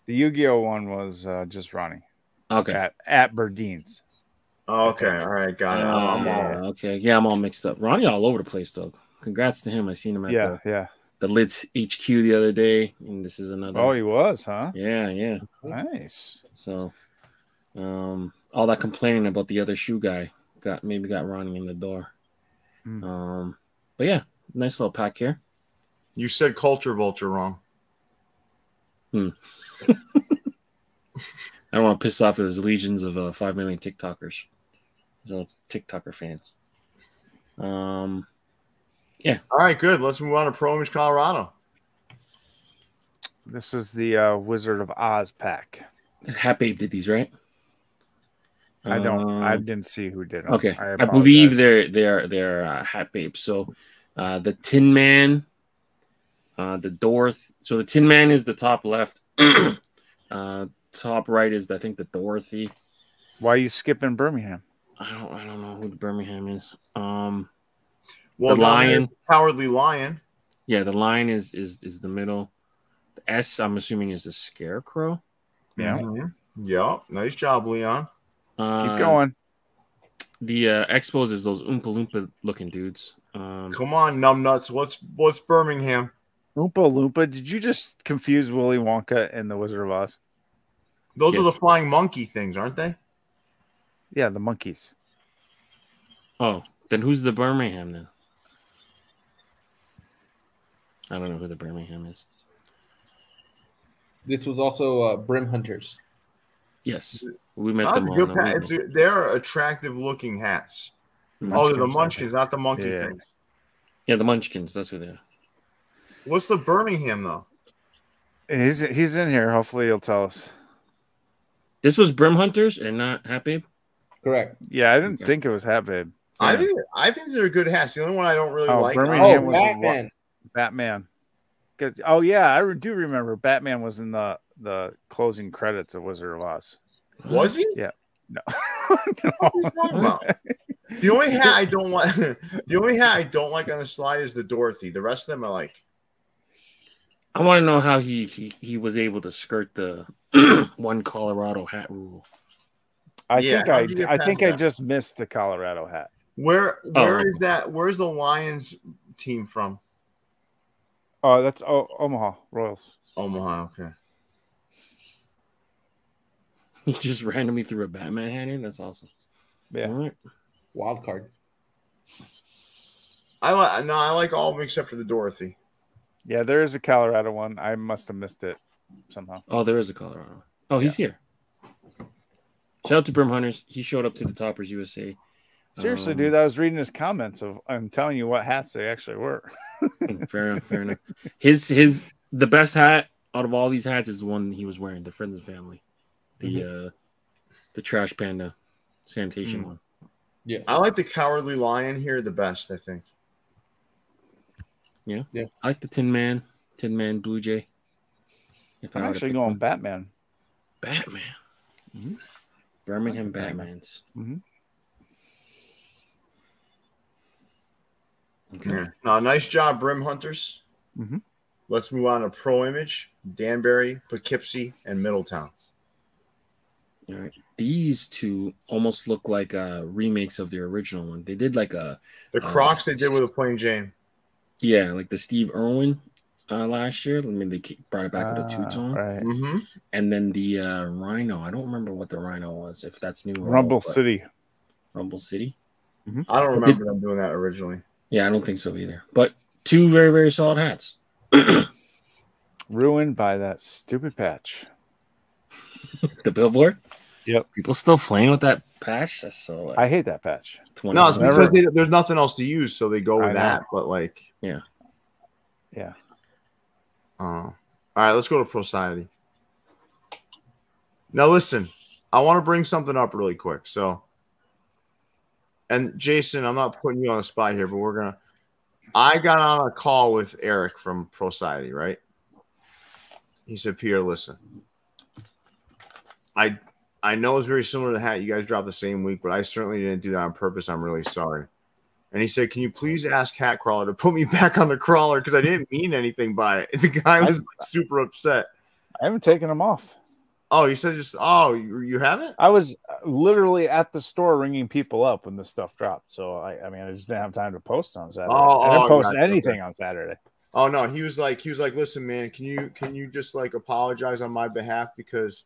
The Yu-Gi-Oh one was uh, just Ronnie Okay. at at Berdine's. Oh, okay, all right, got it. I'm- I'm Uh, all- okay. Yeah, I'm all mixed up. Ronnie all over the place though. Congrats to him. I seen him at Yeah, the, yeah. the Lids HQ the other day, and this is another. Oh, he was, huh? yeah, yeah. Nice. So, um, all that complaining about the other shoe guy got maybe got Ronnie in the door. Hmm. Um, but yeah, nice little pack here. You said culture vulture wrong. Hmm. I don't want to piss off those legions of uh, five million TikTokers, those TikToker fans. Um, yeah. All right, good. Let's move on to Pro Image Colorado. This is the uh, Wizard of Oz pack. Hat Babe did these, right? I don't. I Um, didn't see who did them. Okay, I, believe they're they're they're uh, Hat Babe. So, uh, the Tin Man, uh, the Dorothy. So the Tin Man is the top left. uh, top right is I think the Dorothy. Why are you skipping Birmingham? I don't I don't know who the Birmingham is. Um, Well, The down lion. Cowardly Lion. yeah, the Lion is is is the middle. The S I'm assuming is the Scarecrow. Yeah. Mhm. Yep. Nice job, Leon. Uh, Keep going. The uh, Expos is those Oompa Loompa looking dudes. Um, Come on, numbnuts. What's what's Birmingham? Oompa Loompa. Did you just confuse Willy Wonka and the Wizard of Oz? Those Yes. are the flying monkey things, aren't they? Yeah, the monkeys. Oh, then who's the Birmingham then? I don't know who the Birmingham is. This was also uh, Brim Hunters. Yes, we met That's them a good in pa- it's a- they're attractive looking hats. Munchkins, Oh, they're the munchkins, not the monkey Yeah. things. Yeah, the Munchkins. That's who they are. What's the Birmingham though? He's he's in here. Hopefully, he'll tell us. This was Brim Hunters and not Hat Babe. Correct. Yeah, I didn't Okay. think it was Hat Babe. I think I think they're good hats. The only one I don't really Oh, like. Birmingham Oh, was Batman. Batman. Oh yeah, I do remember. Batman was in the the closing credits of Wizard of Oz. Was he? Yeah. No. about? The only hat I don't want, the only hat I don't like on the slide is the Dorothy. The rest of them I like. I want to know how he, he he was able to skirt the one Colorado hat rule. I Yeah, think how'd you get I I past think I just missed the Colorado hat. Where oh, where is Oh. that? Where's the Lions team from? Oh, that's oh, Omaha Royals. Omaha. Okay. He just randomly threw a Batman hat in. That's awesome. Yeah. All right. Wild card. I like no, I like all of them except for the Dorothy. Yeah, there is a Colorado one. I must have missed it somehow. Oh, there is a Colorado. Oh, he's here. Shout out to Brim Hunters. He showed up to the Topperz USA. Seriously, Um, dude, I was reading his comments of I'm telling you what hats they actually were. fair enough. Fair enough. His his the best hat out of all these hats is the one he was wearing. The friends and family, the uh, the trash panda sanitation Mm. one. Yeah, I like the Cowardly Lion here the best. I think. Yeah, yeah. I like the Tin Man, Tin Man Blue Jay. If I'm were actually going one. Batman. Batman. Mhm. Birmingham I like Batman. Batmans. Mhm. Okay. Yeah. No, nice job, Brim Hunters. Mhm. Let's move on to Pro Image, Danbury, Poughkeepsie, and Middletown. All right. These two almost look like uh, remakes of the original one. They did like a The Uh, Crocs they did with a plain Jane. yeah, like the Steve Irwin uh, last year. I mean, they brought it back with a two Ah, tone, right. Mm-hmm. and then the uh, Rhino. I don't remember what the Rhino was. If that's new, Rumble old, City. Rumble City. I don't remember them doing that originally. Yeah, I don't think so either. But two very very solid hats. Ruined by that stupid patch. the billboard. Yep. People still playing with that patch. That's so. I hate that patch. 20 No, it's Never- because they, there's nothing else to use, so they go with that. But like, Yeah. uh, all right, let's go to Society. Now, listen, I want to bring something up really quick. So, and Jason, I'm not putting you on the spot here, but we're gonna. I got on a call with Eric from Society, right? He said, "Pierre, listen, I I know it's very similar to the hat you guys dropped the same week, but I certainly didn't do that on purpose. I'm really sorry." And he said, "Can you please ask Hat Crawler to put me back on the crawler because I didn't mean anything by it." The guy was like, super upset. I haven't taken him off. Oh, he said, "Just oh, you, you haven't." I was uh, literally at the store ringing people up when this stuff dropped. So I, I mean, I just didn't have time to post on Saturday. Oh, I didn't oh, post gotcha, anything on Saturday. Oh no, he was like, he was like, listen, man, can you can you just like apologize on my behalf because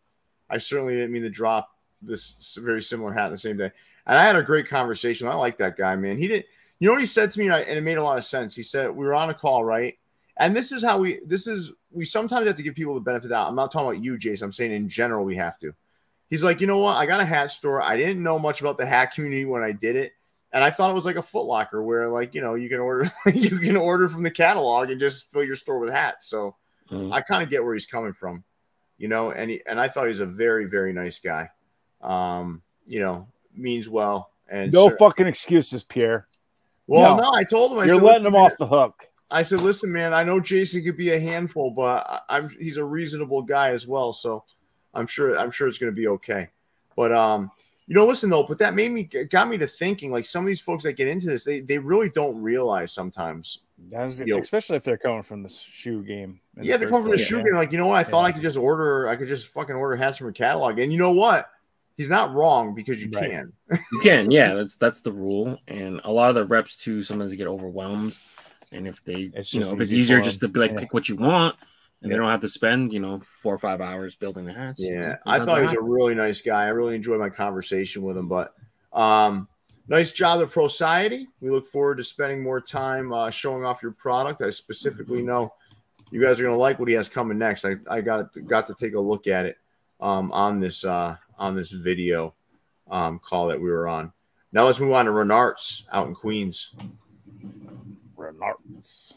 I certainly didn't mean to drop this very similar hat in the same day. And I had a great conversation. I like that guy, man. He did. You know what he said to me, and, I, and it made a lot of sense. He said we were on a call, right? And this is how we. This is we sometimes have to give people the benefit of the doubt. I'm not talking about you, Jason. I'm saying in general we have to. He's like, you know what? I got a hat store. I didn't know much about the hat community when I did it and I thought it was like a Foot Locker where like you know you can order you can order from the catalog and just fill your store with hats. So Mhm. I kind of get where he's coming from, you know. And he, and I thought he was a very very nice guy. Um, you know, means well. And No fucking excuses, Pierre. well, no. no. I told him I You're said, letting him off the hook. I said, listen, man, I know Jason could be a handful, but I'm he's a reasonable guy as well. So I'm sure I'm sure it's going to be okay. But um, you know, listen though, but that made me got me to thinking. Like some of these folks that get into this, they they really don't realize sometimes. That is, Yo. especially if they're coming from the shoe game. Yeah, the they're coming from the shoe yeah. game. Like you know what? I thought I could just order. I could just fucking order hats from a catalog. And you know what? He's not wrong because you Right. can. You can, yeah. That's that's the rule. And a lot of the reps too. Sometimes they get overwhelmed, and if they, It's you just know, if it's easier just to be like Yeah. pick what you want, and they don't have to spend, you know, four or five hours building the hats. Yeah, I thought he was a really nice guy. I really enjoyed my conversation with him. But um, nice job at Society. We look forward to spending more time uh, showing off your product. I specifically know you guys are going to like what he has coming next. I, I got got to take a look at it um, on this uh, on this video um, call that we were on. Now let's move on to Renart's out in Queens. Renarts.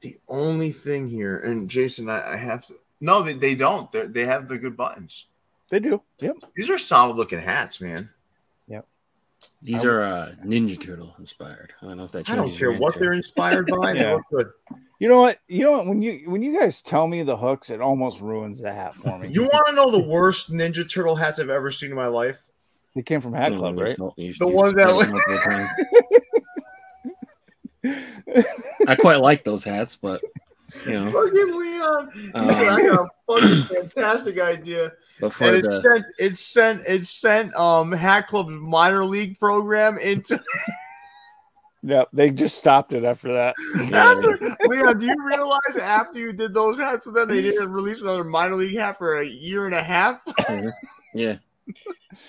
The only thing here, and Jason, I, I have to. No, they, they don't. They're, they have the good buttons. They do. Yep. These are solid looking hats, man. Yep. These I- are uh, Ninja Turtle inspired. I don't know if that. I don't care what they're inspired by. They Yeah. look good. You know what? You know what? When you when you guys tell me the hooks, it almost ruins the hat for me. You want to know the worst Ninja Turtle hats I've ever seen in my life? they came from Hat Club, know, right? you've told- you've- The ones that told look- me multiple times. I quite like those hats, but you know, Fucking Leon. He Um, I got a fucking fantastic idea. But for And it the sent it sent it sent um Hat Club's minor league program into Yep, they just stopped it after that. after Leon, do you realize after you did those hats then they didn't release another minor league hat for a year and a half? yeah,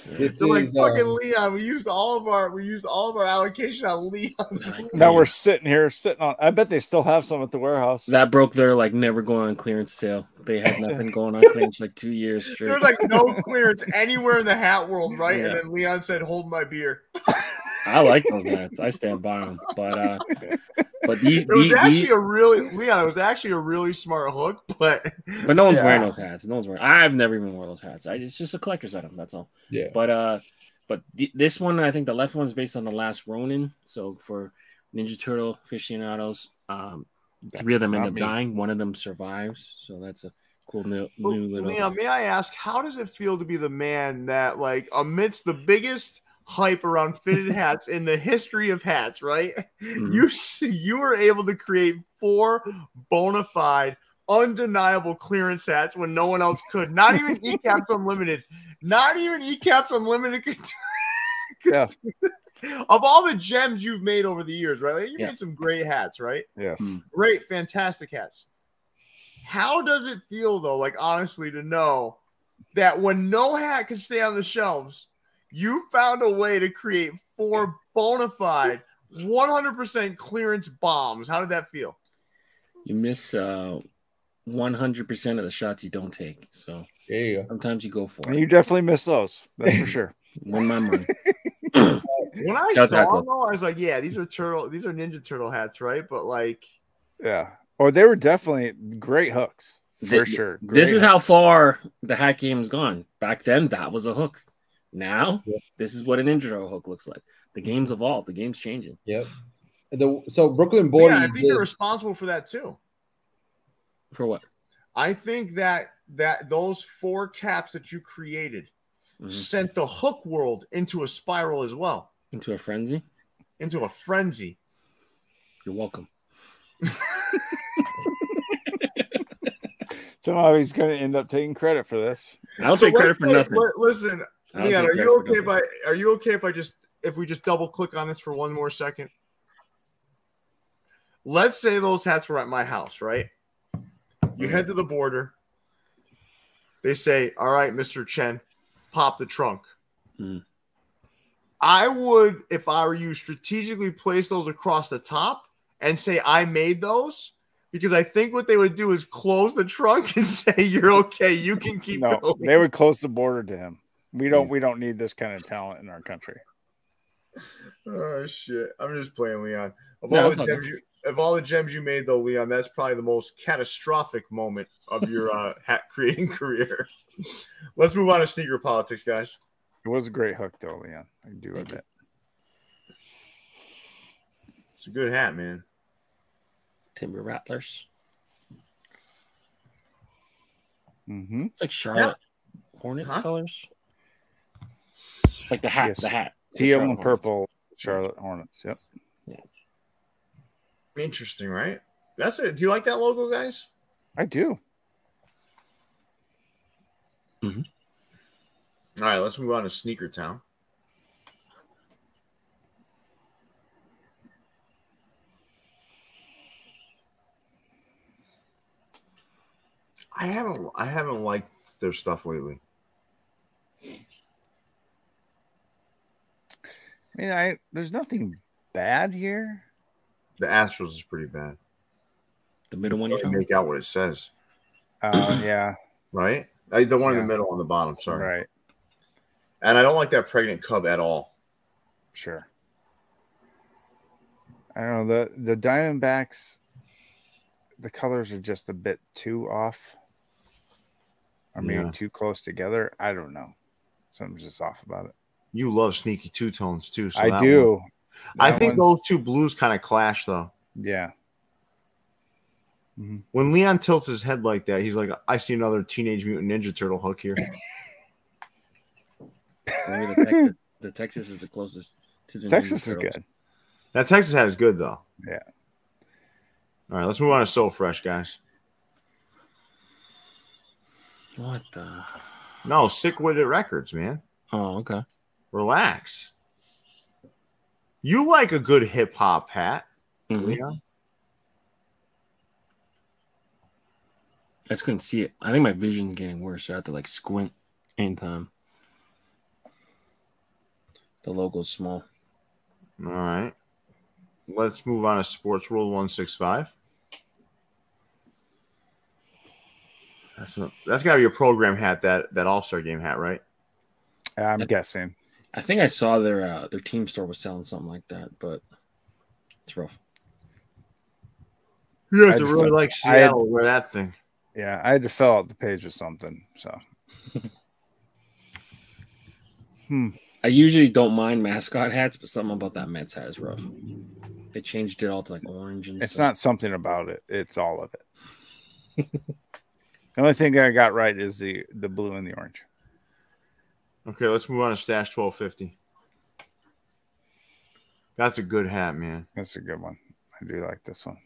This So like is uh, fucking Leon, we used all of our we used all of our allocation on Leon's Now we're sitting here, sitting on. I bet they still have some at the warehouse. that broke their like never going on clearance sale. They had nothing going on clearance like two years straight. There's like no clearance anywhere in the hat world, right? Yeah. And then Leon said, "Hold my beer." I like those hats. I stand by them. But uh, but the, It was the, actually the a really Leon. It was actually a really smart hook, but but no one's Yeah. wearing those hats. No one's wearing. I've never even worn those hats. I it's just a collector's item. That's all. yeah. But uh, but th- this one, I think the left one's based on the last Ronin. So for Ninja Turtle aficionados, um, three of them end up me. dying. One of them survives. So that's a cool new, Well, new little. Leon, may I ask, how does it feel to be the man that, like, amidst the biggest hype around fitted hats in the history of hats, right? Mhm. You s- you were able to create four bona fide, undeniable clearance hats when no one else could. Not even ECAPS Unlimited. Not even ECAPS Unlimited could. Yeah. Of all the gems you've made over the years, right? Like, you Yeah. made some great hats, right? Yes. Mm. great, fantastic hats. How does it feel though, like honestly, to know that when no hat can stay on the shelves, you found a way to create four bona fide, 100% clearance bombs? How did that feel? You miss uh, 100% of the shots you don't take. So There you go. sometimes you go for And it. you definitely miss those. That's for sure. Win my money. When I Shout out to saw them, though, I was like, yeah, these are turtle, these are Ninja Turtle hats, right? But like, Yeah. Or they were definitely great hooks for Th- sure. this Great is how far the hat game's gone. Back then, that was a hook. Now, Yeah. this is what an Ninja Turtle hook looks like. The game's evolved. The game's changing. Yep. The so Brooklyn Boy. yeah, I think you're responsible for that too. For what? I think that that those four caps that you created Mhm. sent the hook world into a spiral as well, Into a frenzy? into a frenzy. You're welcome. Somehow he's going to end up taking credit for this. I don't So take credit for nothing. listen, I don't Leon, are you okay if. I are you okay if I just if we just double click on this for one more second? Let's say those hats were at my house, right? You head to the border. They say, "All right, Mister Chen, pop the trunk." Mhm. I would, if I were you, strategically place those across the top and say, "I made those." Because I think what they would do is close the trunk and say, "You're okay. You can keep no, going." they would close the border to him. We don't. We don't need this kind of talent in our country. Oh shit! I'm just playing Leon. Of No, all the okay. gems you, of all the gems you made, though, Leon, that's probably the most catastrophic moment of your uh, hat creating career. Let's move on to sneaker politics, guys. It was a great hook, though, Leon. I do Thank admit. It's a good hat, man. Timber Rattlers. Mm-hmm. It's like Charlotte Hornets Huh? colors. Like the hat. Yes. The hat. The Teal Charlotte and Hornets. purple Charlotte Hornets. Yep. Yeah. Interesting, right? That's it. Do you like that logo, guys? I do. Mm-hmm. All right, let's move on to Sneaker Town. I haven't I haven't liked their stuff lately. Mean, I there's nothing bad here. The Astros is pretty bad. The middle one you're You make out what it says, Uh, yeah. right? Uh, The one in the middle on the bottom, sorry. Right. And I don't like that pregnant cub at all. Sure. I don't know the the Diamondbacks. The colors are just a bit too off. Or maybe Yeah. too close together. I don't know. Something's just off about it. You love sneaky two tones too. So I do. one- I think one's- those two blues kind of clash though. Yeah. Mm-hmm. When Leon tilts his head like that, he's like, I see another Teenage Mutant Ninja Turtle hook here. Maybe the Texas, the Texas is the closest to the Texas is good. That Texas hat is good though. Yeah. All right, let's move on to So Fresh, guys. What the? No, Sick Wid It records, man. Oh, okay. Relax. You like a good hip hop hat, Mhm. Leon? I just couldn't see it. I think my vision's getting worse. So I have to like squint anytime. The logo's small. All right. Let's move on to Sportsworld 165. That's a, that's got to be a program hat that that All Star game hat, right? I'm guessing. I think I saw their uh, their team store was selling something like that, but it's rough. You have I to just- really like I had- Seattle wear that thing. Yeah, I had to fill out the page with something. So hmm. I usually don't mind mascot hats, but something about that Mets hat is rough. They changed it all to like orange and it's stuff. not something about it. It's all of it. the only thing I got right is the the blue and the orange. Okay, let's move on to Stash 1250. That's a good hat, man. That's a good one. I do like this one.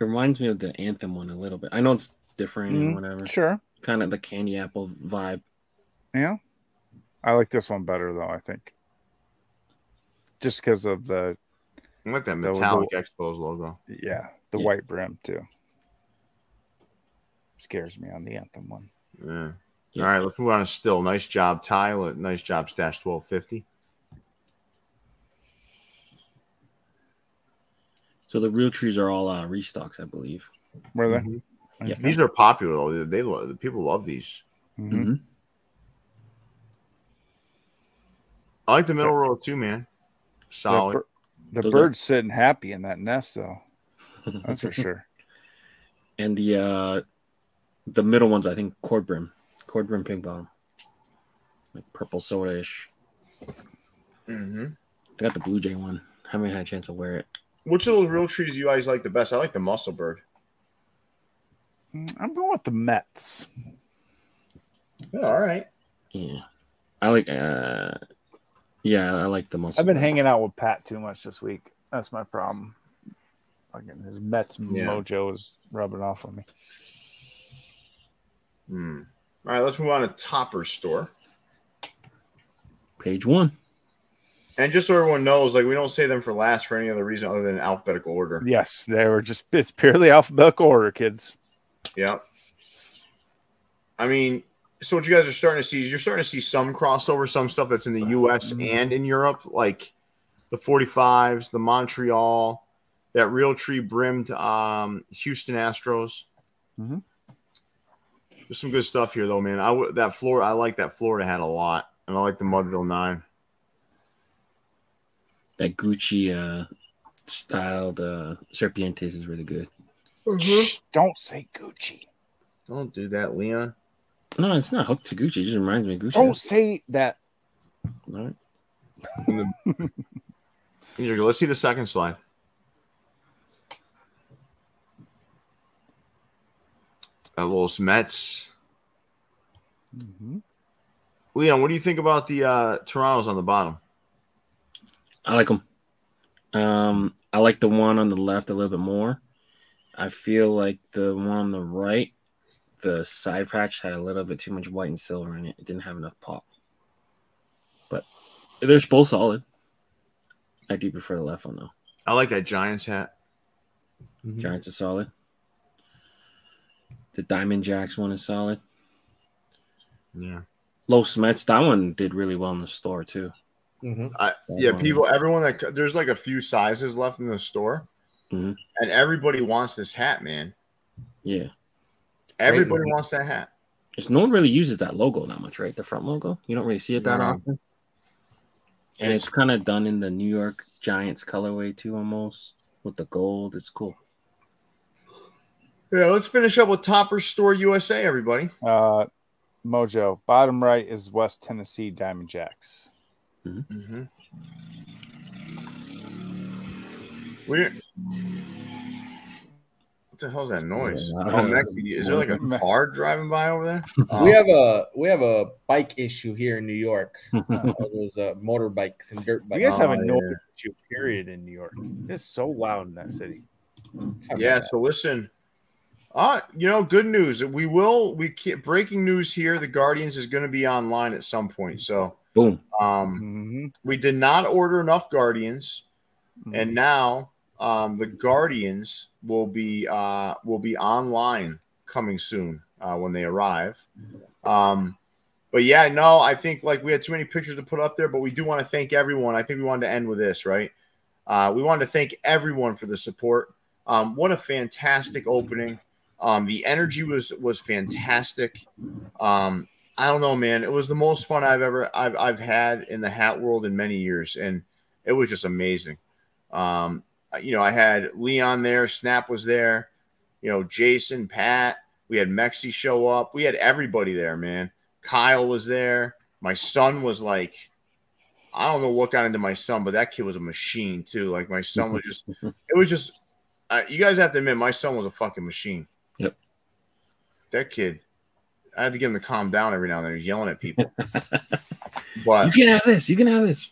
It reminds me of the Anthem one a little bit. I know it's different and mm, whatever. Sure. Kind of the candy apple vibe. Yeah. I like this one better though, I think. Just because of the I like that The- the- metallic Expos logo. yeah, the Yeah. white brim too. Scares me on the anthem one. Yeah. Yeah. All right, let's move on to still. Nice job, Tile. Nice job, Stash 1250. So the Realtrees are all uh, restocks, I believe. Were they? Mhm. Yeah. These are popular though. They love the people love these. Mhm. I like the middle row too, man. The, Solid. bir- the Those are- sitting happy in that nest though. That's for sure. And the uh the middle ones, I think cord brim, cord brim pink bottom, like purple soda ish. hmm I got the Blue Jay one. Haven't had a chance to wear it. Which of those Realtrees do you guys like the best? I like the muscle bird. Mm, I'm going with the Mets. Yeah, all right. Yeah, I like. uh Yeah, I like the muscle. I've been hanging out with Pat too much this week. That's my problem. Fucking his Mets Yeah. mojo is rubbing off on me. Hmm. All right, let's move on to Topperz Store. page one. And just so everyone knows, like we don't say them for last for any other reason other than alphabetical order. Yes, they were just it's purely alphabetical order, kids. Yeah. I mean, so what you guys are starting to see is you're starting to see some crossover, some stuff that's in the US and in Europe, like the 45s, the Montreal, that Realtree brimmed um, Houston Astros. Mhm. There's some good stuff here, though, man. I w- that Florida, I like that Florida hat a lot, and I like the Mudville Nine. That Gucci uh styled uh Serpientes is really good. Shh, don't say Gucci. Don't do that, Leon. No, it's not hooked to Gucci. It just reminds me of Gucci. Don't say that. All right. Here you go. Let's see the second slide. Los Mets. Mhm. Leon, what do you think about the uh, Toronto's on the bottom? I like them. Um, I like the one on the left a little bit more. I feel like the one on the right, the side patch had a little bit too much white and silver in it. It didn't have enough pop. But they're both solid. I do prefer the left one though. I like that Giants hat. Giants are solid. The Diamond Jaxx one is solid. Yeah. Los Mets, that one did really well in the store too. Mhm. I, yeah, one. people, everyone that there's like a few sizes left in the store, Mhm. and everybody wants this hat, man. Yeah. Everybody one. wants that hat. Because no one really uses that logo that much, right? The front logo. You don't really see it that No. often. And it's kind of done in the New York Giants colorway too, almost with the gold. It's cool. Yeah, let's finish up with Topperz Store USA, everybody. Uh, Mojo. Bottom right is West Tennessee Diamond Jaxx. Mm-hmm. We're what the hell's that noise? Yeah, Oh, don't know. Maxie, is there like a car driving by over there? Oh, We have a we have a bike issue here in New York. Uh, those uh, motorbikes and dirt bikes. You bikes. guys have Oh, a yeah. noise issue, period, in New York. It's so loud in that city. yeah. So listen, uh, you know, good news. We will. We can't, breaking news here. The Guardians is going to be online at some point. So Boom. um, Mm-hmm. we did not order enough Guardians, and now um, the Guardians will be uh, will be online coming soon uh, when they arrive. Um, but yeah, no, I think like we had too many pictures to put up there, but we do want to thank everyone. I think we wanted to end with this, right? Uh, we wanted to thank everyone for the support. Um, what a fantastic opening! Um, the energy was was fantastic. Um, I don't know, man. It was the most fun I've ever I've I've had in the hat world in many years, and it was just amazing. Um, you know, I had Leon there, Snap was there, you know, Jason, Pat. We had Mexi show up. We had everybody there, man. Kyle was there. My son was like, I don't know what got into my son, but that kid was a machine too. Like my son was just, it was just. Uh, you guys have to admit, my son was a fucking machine. Yep. That kid, I had to get him to calm down every now and then. He's yelling at people. but You can have this. You can have this.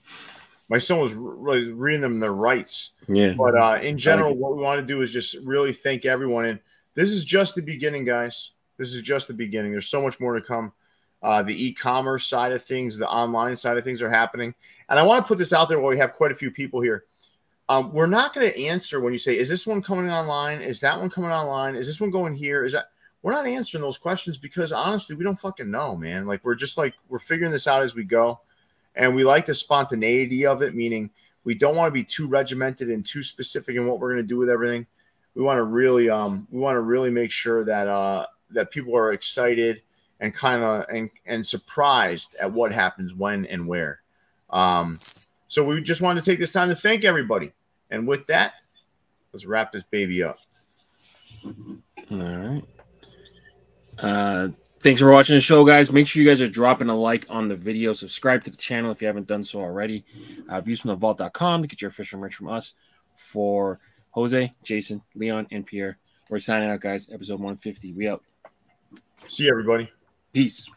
my son was, reading them their rights. Yeah. But uh, in general, what we want to do is just really thank everyone. And this is just the beginning, guys. This is just the beginning. There's so much more to come. Uh, the e-commerce side of things, the online side of things are happening. And I want to put this out there while we have quite a few people here. Um, we're not going to answer when you say, "Is this one coming online? Is that one coming online? Is this one going here? Is that?" We're not answering those questions because honestly, we don't fucking know, man. Like we're just like we're figuring this out as we go, and we like the spontaneity of it. Meaning, we don't want to be too regimented and too specific in what we're going to do with everything. We want to really, um, we want to really make sure that uh, that people are excited and kind of and and surprised at what happens when and where. Um, so we just wanted to take this time to thank everybody. And with that, let's wrap this baby up. All right. Uh, thanks for watching the show, guys. Make sure you guys are dropping a like on the video. Subscribe to the channel if you haven't done so already. Uh, viewsfromthevault.com to get your official merch from us. For Jose, Jason, Leon, and Pierre, we're signing out, guys. Episode 150. We out. See you, everybody. Peace.